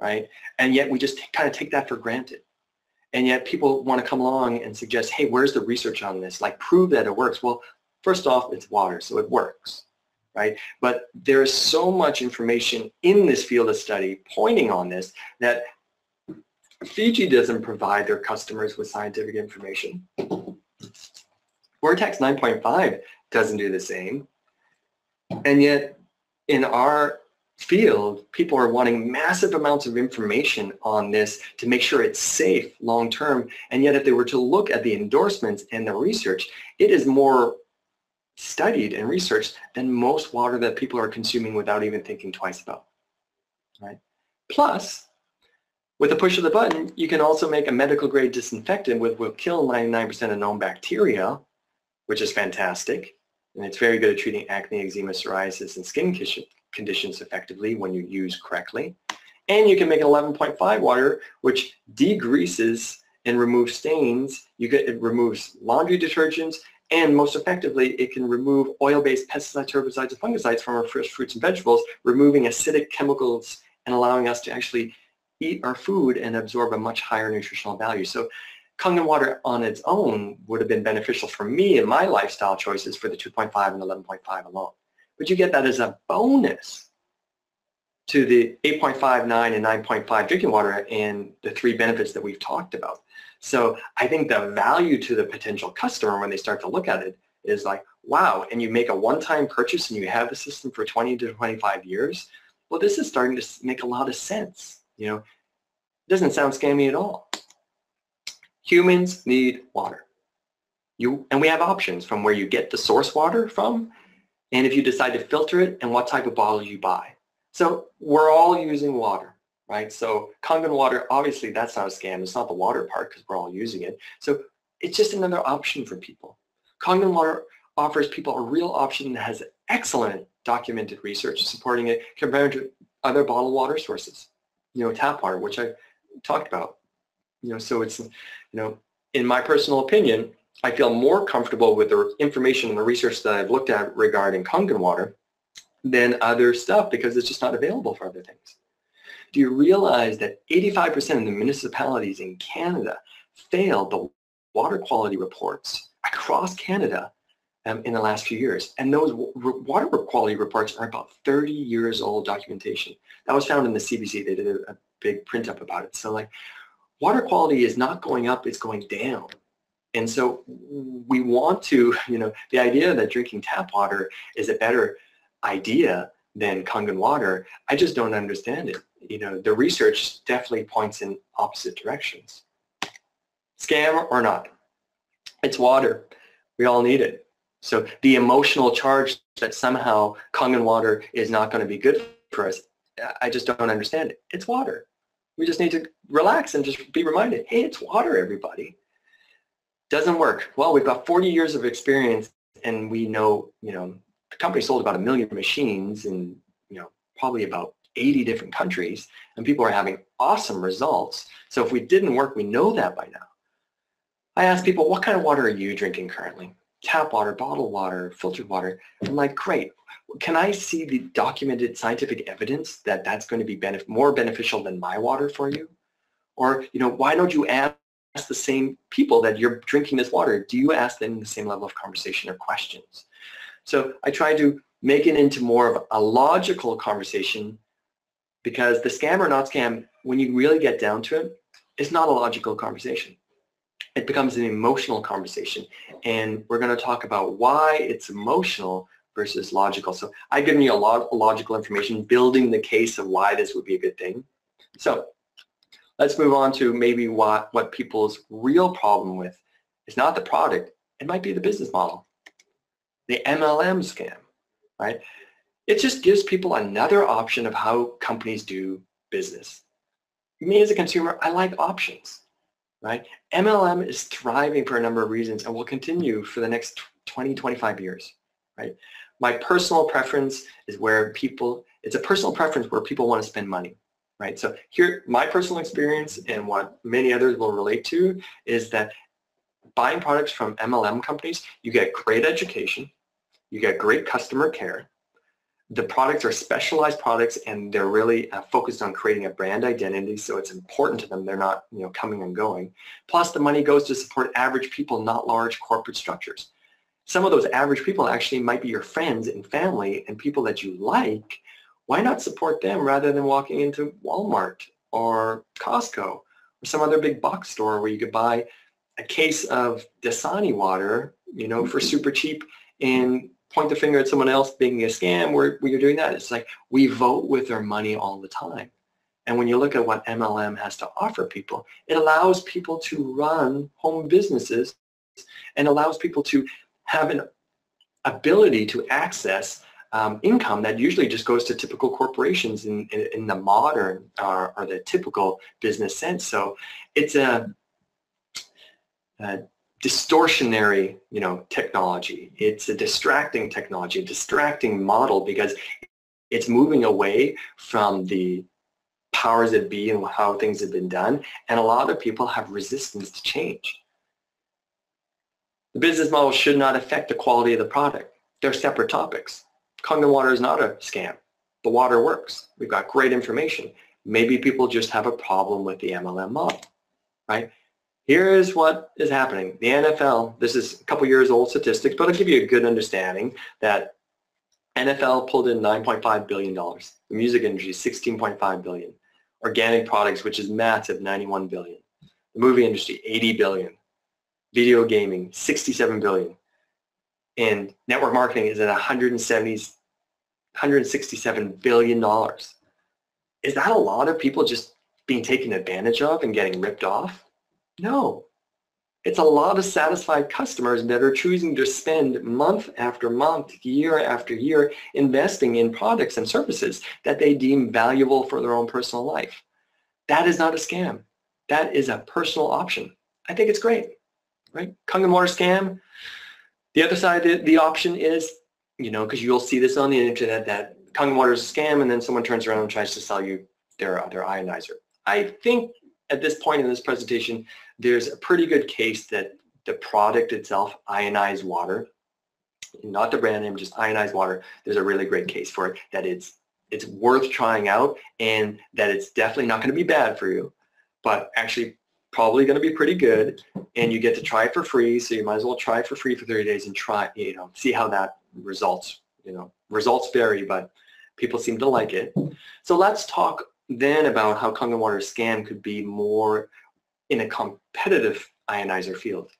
S1: right? And yet we just kind of take that for granted. And yet people want to come along and suggest, hey, where's the research on this? Like prove that it works. Well, first off, it's water, so it works right? But there is so much information in this field of study pointing on this that Fiji doesn't provide their customers with scientific information. Vortex 9.5 doesn't do the same. And yet in our field, people are wanting massive amounts of information on this to make sure it's safe long term. And yet if they were to look at the endorsements and the research, it is more studied and researched than most water that people are consuming without even thinking twice about. Right? Plus, with a push of the button, you can also make a medical grade disinfectant which will kill 99% of known bacteria, which is fantastic. And it's very good at treating acne, eczema, psoriasis, and skin conditions effectively when you use correctly. And you can make an 11.5 water, which degreases and removes stains. You get, it removes laundry detergents and most effectively, it can remove oil-based pesticides, herbicides, and fungicides from our fresh fruits and vegetables, removing acidic chemicals and allowing us to actually eat our food and absorb a much higher nutritional value. So Kangen water on its own would have been beneficial for me and my lifestyle choices for the 2.5 and 11.5 alone. But you get that as a bonus to the 8.5, 9, and 9.5 drinking water and the three benefits that we've talked about. So I think the value to the potential customer when they start to look at it is like, wow, and you make a one-time purchase and you have the system for 20 to 25 years, well, this is starting to make a lot of sense. You know, it doesn't sound scammy at all. Humans need water. You, and we have options from where you get the source water from and if you decide to filter it and what type of bottle you buy. So we're all using water right? So Kangen water, obviously that's not a scam. It's not the water part because we're all using it. So it's just another option for people. Kangen water offers people a real option that has excellent documented research supporting it compared to other bottled water sources, you know, tap water, which I talked about. You know, so it's, you know, in my personal opinion, I feel more comfortable with the information and the research that I've looked at regarding Kangen water than other stuff because it's just not available for other things. Do you realize that 85% of the municipalities in Canada failed the water quality reports across Canada um, in the last few years? And those water quality reports are about 30 years old documentation. That was found in the CBC. They did a, a big print up about it. So like water quality is not going up, it's going down. And so we want to, you know, the idea that drinking tap water is a better idea than Kangen water, I just don't understand it. You know, the research definitely points in opposite directions. Scam or not, it's water. We all need it. So the emotional charge that somehow Kangen water is not going to be good for us, I just don't understand it. It's water. We just need to relax and just be reminded, hey, it's water, everybody. Doesn't work. Well, we've got 40 years of experience and we know, you know, the company sold about a million machines in, you know, probably about 80 different countries and people are having awesome results. So if we didn't work, we know that by now. I ask people, what kind of water are you drinking currently? Tap water, bottled water, filtered water. I'm like, great. Can I see the documented scientific evidence that that's going to be benef more beneficial than my water for you? Or, you know, why don't you ask the same people that you're drinking this water? Do you ask them the same level of conversation or questions? So I try to make it into more of a logical conversation because the scam or not scam, when you really get down to it, it's not a logical conversation it becomes an emotional conversation. And we're going to talk about why it's emotional versus logical. So I've given you a lot of logical information, building the case of why this would be a good thing. So let's move on to maybe what, what people's real problem with is not the product. It might be the business model, the MLM scam, right? It just gives people another option of how companies do business. Me as a consumer, I like options right? MLM is thriving for a number of reasons and will continue for the next 20, 25 years, right? My personal preference is where people, it's a personal preference where people want to spend money, right? So here, my personal experience and what many others will relate to is that buying products from MLM companies, you get great education, you get great customer care, the products are specialized products and they're really uh, focused on creating a brand identity so it's important to them they're not you know coming and going. Plus the money goes to support average people not large corporate structures. Some of those average people actually might be your friends and family and people that you like. Why not support them rather than walking into Walmart or Costco or some other big box store where you could buy a case of Dasani water you know for super cheap and point the finger at someone else being a scam where, where you're doing that. It's like we vote with our money all the time. And when you look at what MLM has to offer people, it allows people to run home businesses and allows people to have an ability to access um, income that usually just goes to typical corporations in, in, in the modern or, or, the typical business sense. So it's a, a distortionary, you know, technology. It's a distracting technology, a distracting model because it's moving away from the powers that be and how things have been done. And a lot of people have resistance to change. The business model should not affect the quality of the product. They're separate topics. Kangen water is not a scam. The water works. We've got great information. Maybe people just have a problem with the MLM model, right? Here is what is happening. The NFL, this is a couple years old statistics, but I'll give you a good understanding that NFL pulled in $9.5 billion. The music industry, 16.5 billion. Organic products, which is massive, 91 billion. The movie industry, 80 billion. Video gaming, 67 billion. And network marketing is at 170, 167 billion dollars. Is that a lot of people just being taken advantage of and getting ripped off? No. It's a lot of satisfied customers that are choosing to spend month after month, year after year, investing in products and services that they deem valuable for their own personal life. That is not a scam. That is a personal option. I think it's great, right? Kangen water scam. The other side of the, option is, you know, because you'll see this on the internet that Kangen water is a scam and then someone turns around and tries to sell you their, their ionizer. I think at this point in this presentation, there's a pretty good case that the product itself, ionized water, not the brand name, just ionized water, there's a really great case for it that it's it's worth trying out and that it's definitely not going to be bad for you, but actually probably going to be pretty good. And you get to try it for free so you might as well try it for free for 30 days and try you know see how that results you know. Results vary but people seem to like it. So let's talk then about how Kangen water scam could be more in a competitive ionizer field.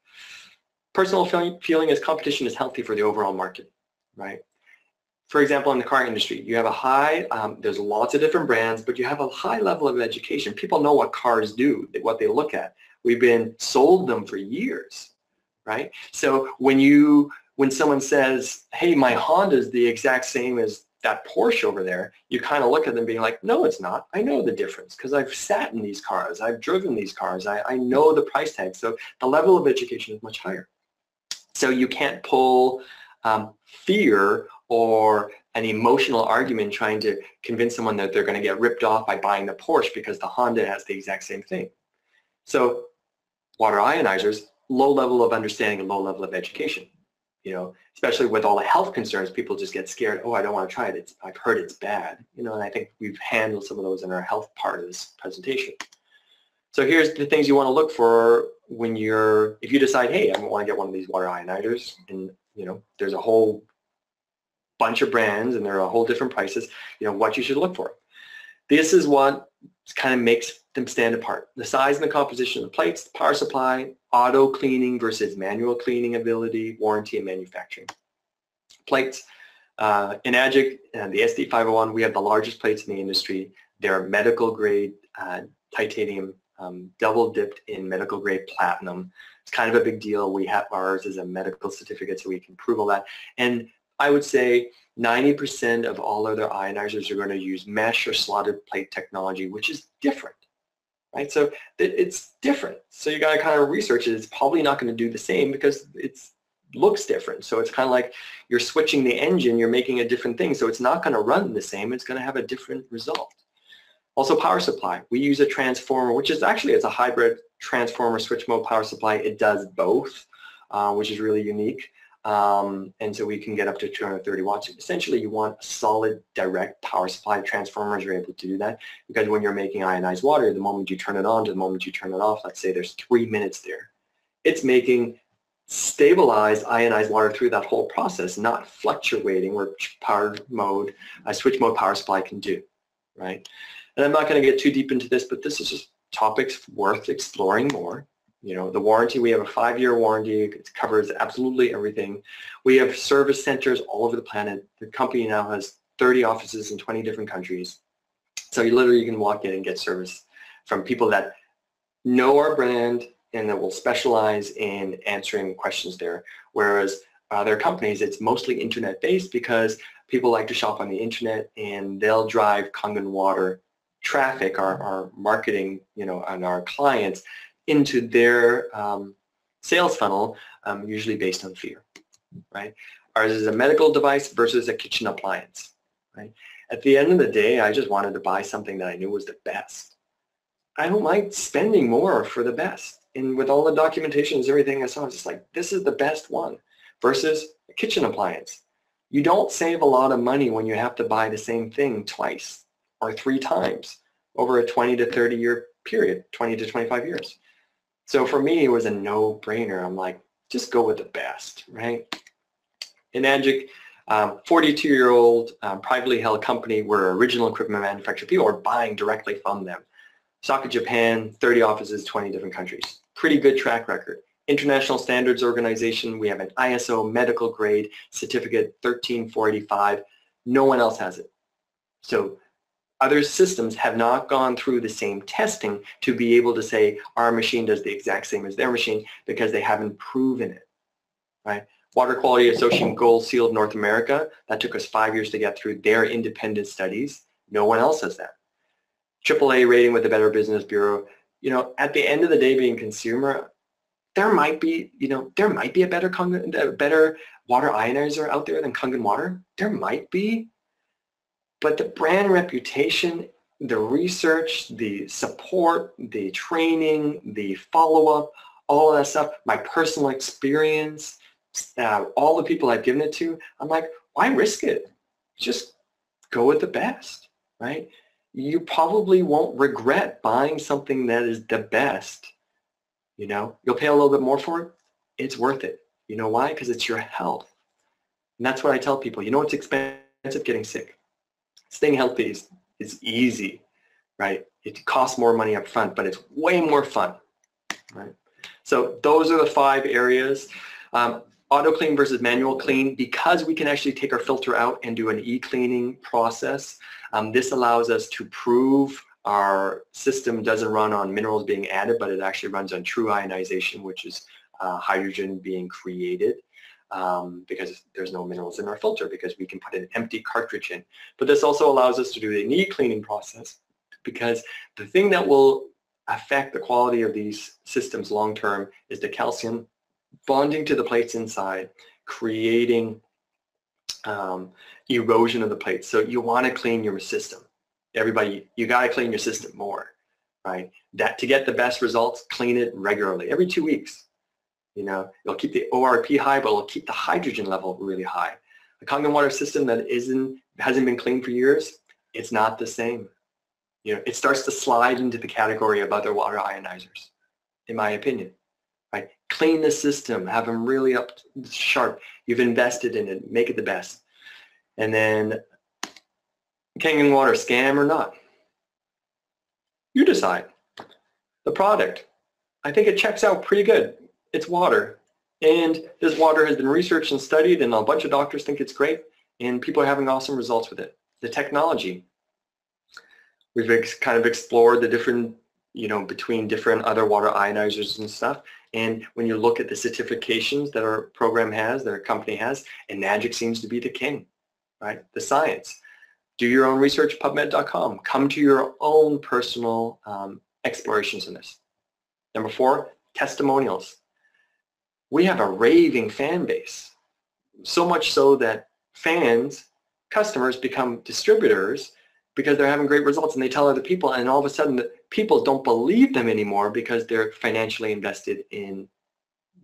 S1: Personal feeling, feeling is competition is healthy for the overall market, right? for example, in the car industry, you have a high, um, there's lots of different brands, but you have a high level of education. People know what cars do, what they look at. We've been sold them for years, right? So when you, when someone says, hey, my Honda is the exact same as that Porsche over there, you kind of look at them being like, no, it's not. I know the difference because I've sat in these cars. I've driven these cars. I, I know the price tag. So the level of education is much higher. So you can't pull um, fear or an emotional argument trying to convince someone that they're going to get ripped off by buying the Porsche because the Honda has the exact same thing. So water ionizers, low level of understanding and low level of education. You know, especially with all the health concerns, people just get scared. Oh, I don't want to try it. It's, I've heard it's bad. You know, and I think we've handled some of those in our health part of this presentation. So here's the things you want to look for when you're, if you decide, hey, I want to get one of these water ionizers, and you know, there's a whole bunch of brands and there are a whole different prices, you know, what you should look for. This is what kind of makes them stand apart. The size and the composition of the plates, the power supply, auto cleaning versus manual cleaning ability, warranty and manufacturing. Plates, uh, Enagic and the SD501, we have the largest plates in the industry. They're medical grade uh, titanium, um, double dipped in medical grade platinum. It's kind of a big deal. We have ours as a medical certificate so we can prove all that. And I would say 90% of all other ionizers are going to use mesh or slotted plate technology, which is different, right? So it's different. So you got to kind of research it. It's probably not going to do the same because it looks different. So it's kind of like you're switching the engine, you're making a different thing. So it's not going to run the same. It's going to have a different result. Also power supply. We use a transformer, which is actually, it's a hybrid transformer switch mode power supply. It does both, uh, which is really unique. Um, and so we can get up to 230 watts. Essentially, you want a solid direct power supply. Transformers are able to do that because when you're making ionized water, the moment you turn it on to the moment you turn it off, let's say there's three minutes there, it's making stabilized ionized water through that whole process, not fluctuating where power mode, a switch mode power supply can do, right? And I'm not going to get too deep into this, but this is just topics worth exploring more. You know, the warranty, we have a five-year warranty. It covers absolutely everything. We have service centers all over the planet. The company now has 30 offices in 20 different countries. So you literally can walk in and get service from people that know our brand and that will specialize in answering questions there. Whereas other companies, it's mostly internet-based because people like to shop on the internet and they'll drive Kangen Water traffic, our, our marketing, you know, and our clients into their um, sales funnel, um, usually based on fear, right? Ours is a medical device versus a kitchen appliance, right? At the end of the day, I just wanted to buy something that I knew was the best. I don't mind spending more for the best. And with all the documentations, everything I saw, I was just like, this is the best one versus a kitchen appliance. You don't save a lot of money when you have to buy the same thing twice or three times over a 20 to 30 year period, 20 to 25 years. So for me, it was a no-brainer. I'm like, just go with the best, right? In Enagic, 42-year-old um, um, privately held company. We're original equipment manufacturer. People are buying directly from them. Osaka Japan, 30 offices, 20 different countries. Pretty good track record. International Standards Organization, we have an ISO medical grade certificate 13485. No one else has it. So other systems have not gone through the same testing to be able to say our machine does the exact same as their machine because they haven't proven it, right? Water Quality Association Gold Seal of North America, that took us five years to get through their independent studies. No one else has that. AAA rating with the Better Business Bureau. You know, at the end of the day, being consumer, there might be, you know, there might be a better, a better water ionizer out there than Kangen Water. There might be, but the brand reputation, the research, the support, the training, the follow-up, all of that stuff, my personal experience, uh, all the people I've given it to, I'm like, why risk it? Just go with the best, right? You probably won't regret buying something that is the best. You know, you'll pay a little bit more for it. It's worth it. You know why? Because it's your health. And that's what I tell people. You know it's expensive getting sick staying healthy is, is easy, right? It costs more money up front, but it's way more fun, right? So those are the five areas. Um, auto clean versus manual clean, because we can actually take our filter out and do an e-cleaning process, um, this allows us to prove our system doesn't run on minerals being added, but it actually runs on true ionization, which is uh, hydrogen being created um, because there's no minerals in our filter because we can put an empty cartridge in. But this also allows us to do the knee cleaning process because the thing that will affect the quality of these systems long term is the calcium bonding to the plates inside, creating um, erosion of the plates. So you want to clean your system. Everybody, you got to clean your system more, right? That to get the best results, clean it regularly, every two weeks. You know, it'll keep the ORP high, but it'll keep the hydrogen level really high. A Kangen water system that isn't hasn't been cleaned for years, it's not the same. You know, it starts to slide into the category of other water ionizers, in my opinion. Right? Clean the system, have them really up sharp. You've invested in it, make it the best. And then Kangen water, scam or not? You decide. The product, I think it checks out pretty good it's water. And this water has been researched and studied and a bunch of doctors think it's great and people are having awesome results with it. The technology, we've kind of explored the different, you know, between different other water ionizers and stuff. And when you look at the certifications that our program has, that our company has, Enagic seems to be the king, right? The science. Do your own research, PubMed.com. Come to your own personal um, explorations in this. Number four, testimonials we have a raving fan base. So much so that fans, customers become distributors because they're having great results and they tell other people and all of a sudden the people don't believe them anymore because they're financially invested in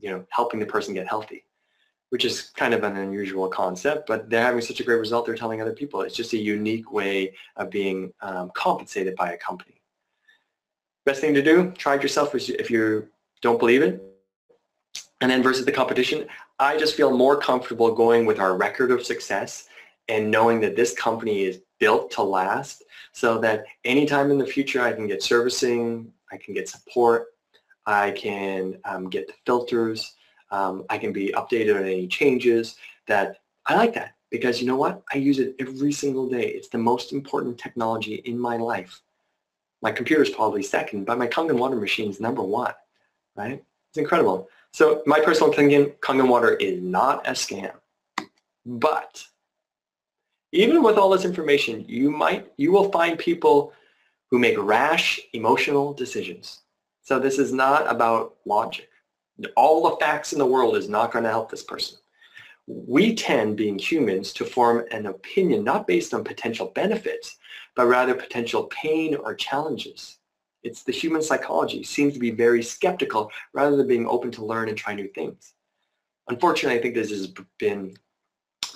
S1: you know helping the person get healthy which is kind of an unusual concept but they're having such a great result they're telling other people. It's just a unique way of being um, compensated by a company. Best thing to do try it yourself if you don't believe it and then versus the competition, I just feel more comfortable going with our record of success and knowing that this company is built to last so that anytime in the future I can get servicing, I can get support, I can um, get the filters, um, I can be updated on any changes that I like that because you know what? I use it every single day. It's the most important technology in my life. My computer is probably second, but my Kangen water machine is number one, right? It's incredible. So my personal opinion, Kangen water is not a scam. But even with all this information, you might, you will find people who make rash, emotional decisions. So this is not about logic. All the facts in the world is not going to help this person. We tend, being humans, to form an opinion not based on potential benefits, but rather potential pain or challenges. It's the human psychology seems to be very skeptical rather than being open to learn and try new things. Unfortunately, I think this has been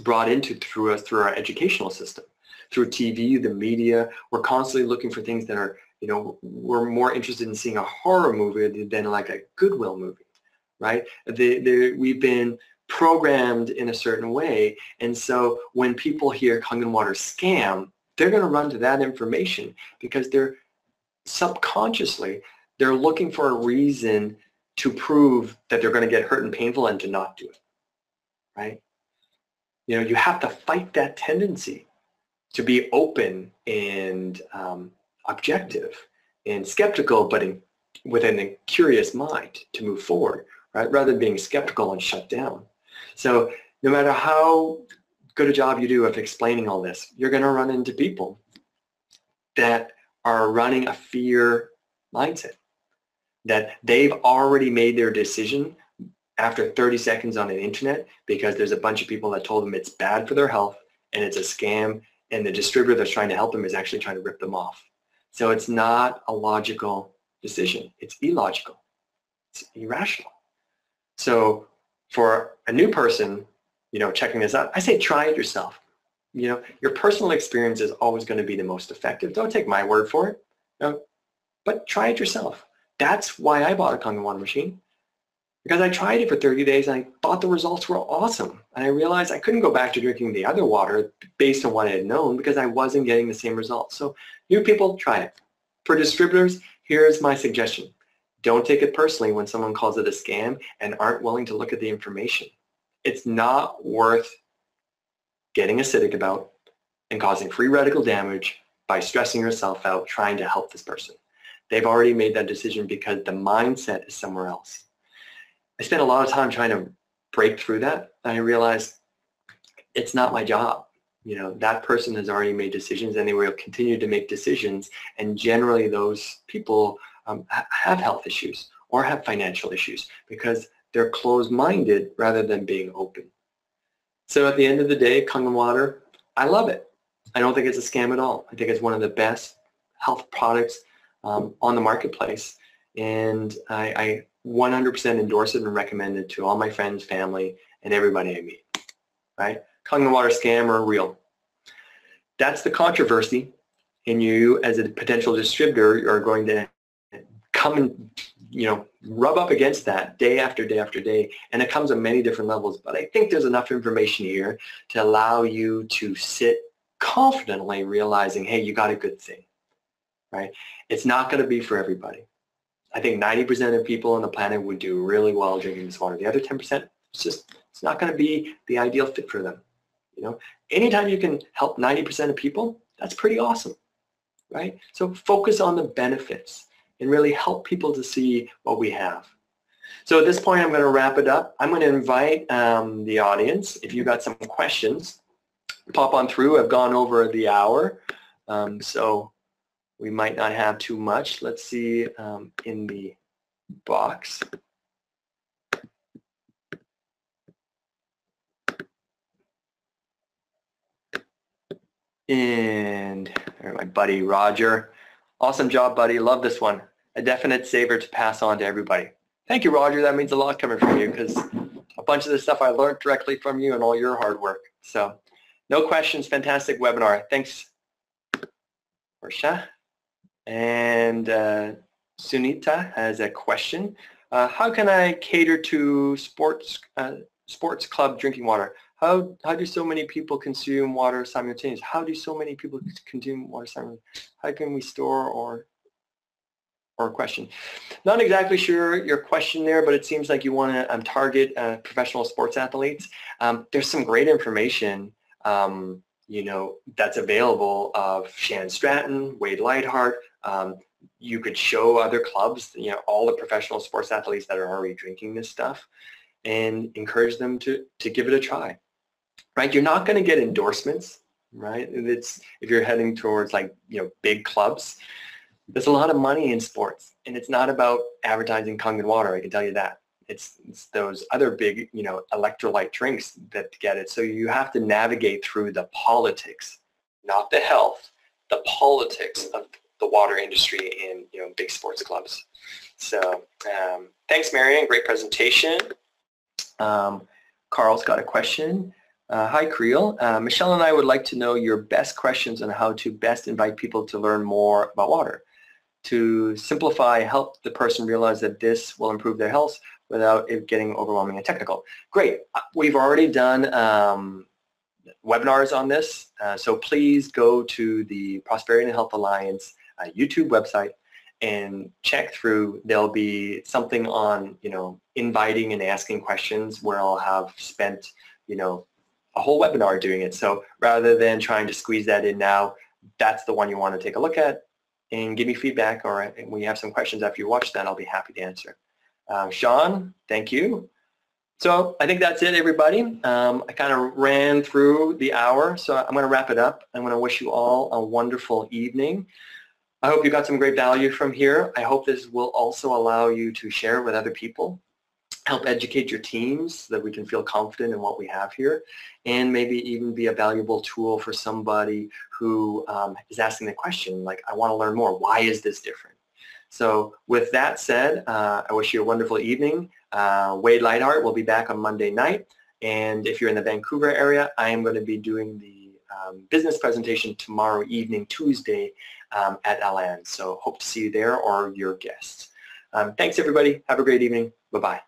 S1: brought into through us through our educational system, through TV, the media. We're constantly looking for things that are, you know, we're more interested in seeing a horror movie than like a Goodwill movie, right? The, the, we've been programmed in a certain way. And so when people hear Kangen Water scam, they're going to run to that information because they're subconsciously, they're looking for a reason to prove that they're going to get hurt and painful and to not do it, right? You know, you have to fight that tendency to be open and um, objective and skeptical, but in, within a curious mind to move forward, right? Rather than being skeptical and shut down. So no matter how good a job you do of explaining all this, you're going to run into people that are running a fear mindset that they've already made their decision after 30 seconds on the internet because there's a bunch of people that told them it's bad for their health and it's a scam and the distributor that's trying to help them is actually trying to rip them off. So it's not a logical decision. It's illogical. It's irrational. So for a new person, you know, checking this out, I say try it yourself. You know, your personal experience is always going to be the most effective. Don't take my word for it, you know, but try it yourself. That's why I bought a Kangen water machine because I tried it for 30 days and I thought the results were awesome. And I realized I couldn't go back to drinking the other water based on what I had known because I wasn't getting the same results. So new people, try it. For distributors, here's my suggestion. Don't take it personally when someone calls it a scam and aren't willing to look at the information. it's not worth getting acidic about and causing free radical damage by stressing yourself out trying to help this person. They've already made that decision because the mindset is somewhere else. I spent a lot of time trying to break through that. And I realized it's not my job. You know, that person has already made decisions and they will continue to make decisions. And generally those people um, have health issues or have financial issues because they're closed-minded rather than being open. So at the end of the day, Kangen water, I love it. I don't think it's a scam at all. I think it's one of the best health products um, on the marketplace. And I, I 100% endorse it and recommend it to all my friends, family, and everybody I meet. Right? Kangen water scam or real. That's the controversy. And you, as a potential distributor, are going to come and you know rub up against that day after day after day and it comes on many different levels but i think there's enough information here to allow you to sit confidently realizing hey you got a good thing right? It's not going to be for everybody. I think 90% of people on the planet would do really well drinking this water. The other 10% it's just it's not going to be the ideal fit for them you know? Anytime you can help 90% of people that's pretty awesome right? So focus on the benefits and really help people to see what we have. So at this point, I'm going to wrap it up. I'm going to invite um, the audience, if you've got some questions, pop on through. I've gone over the hour, um, so we might not have too much. Let's see um, in the box. And my buddy Roger. Awesome job, buddy. Love this one. A definite saver to pass on to everybody. Thank you, Roger. That means a lot coming from you because a bunch of the stuff I learned directly from you and all your hard work. So no questions. Fantastic webinar. Thanks, Porsche. And uh, Sunita has a question. Uh, how can I cater to sports uh, sports club drinking water? How, how do so many people consume water simultaneously? How do so many people consume water simultaneously? How can we store or or question. Not exactly sure your question there, but it seems like you want to um, target uh, professional sports athletes. Um, there's some great information, um, you know, that's available of Shannon Stratton, Wade Lightheart. Um, you could show other clubs, you know, all the professional sports athletes that are already drinking this stuff and encourage them to, to give it a try right? You're not going to get endorsements, right? It's if you're heading towards like you know big clubs. There's a lot of money in sports, and it's not about advertising Kangen water. I can tell you that. It's, it's those other big, you know, electrolyte drinks that get it. So you have to navigate through the politics, not the health, the politics of the water industry in you know big sports clubs. So um, thanks, Marion. Great presentation. Um, Carl's got a question. Uh, hi, Creel. Uh, Michelle and I would like to know your best questions on how to best invite people to learn more about water. To simplify, help the person realize that this will improve their health without it getting overwhelming and technical. Great. Uh, we've already done um, webinars on this, uh, so please go to the Prosperity and Health Alliance uh, YouTube website and check through. There'll be something on, you know, inviting and asking questions where I'll have spent, you know, a whole webinar doing it. So rather than trying to squeeze that in now, that's the one you want to take a look at and give me feedback or when you have some questions after you watch that, I'll be happy to answer. Uh, Sean, thank you. So I think that's it, everybody. Um, I kind of ran through the hour, so I'm going to wrap it up. I'm going to wish you all a wonderful evening. I hope you got some great value from here. I hope this will also allow you to share with other people help educate your teams so that we can feel confident in what we have here. And maybe even be a valuable tool for somebody who um, is asking the question like I want to learn more. Why is this different? So with that said uh, I wish you a wonderful evening. Uh, Wade Lightheart will be back on Monday night. And if you're in the Vancouver area I am going to be doing the um, business presentation tomorrow evening Tuesday um, at LN so hope to see you there or your guests. Um, thanks everybody. Have a great evening. Bye bye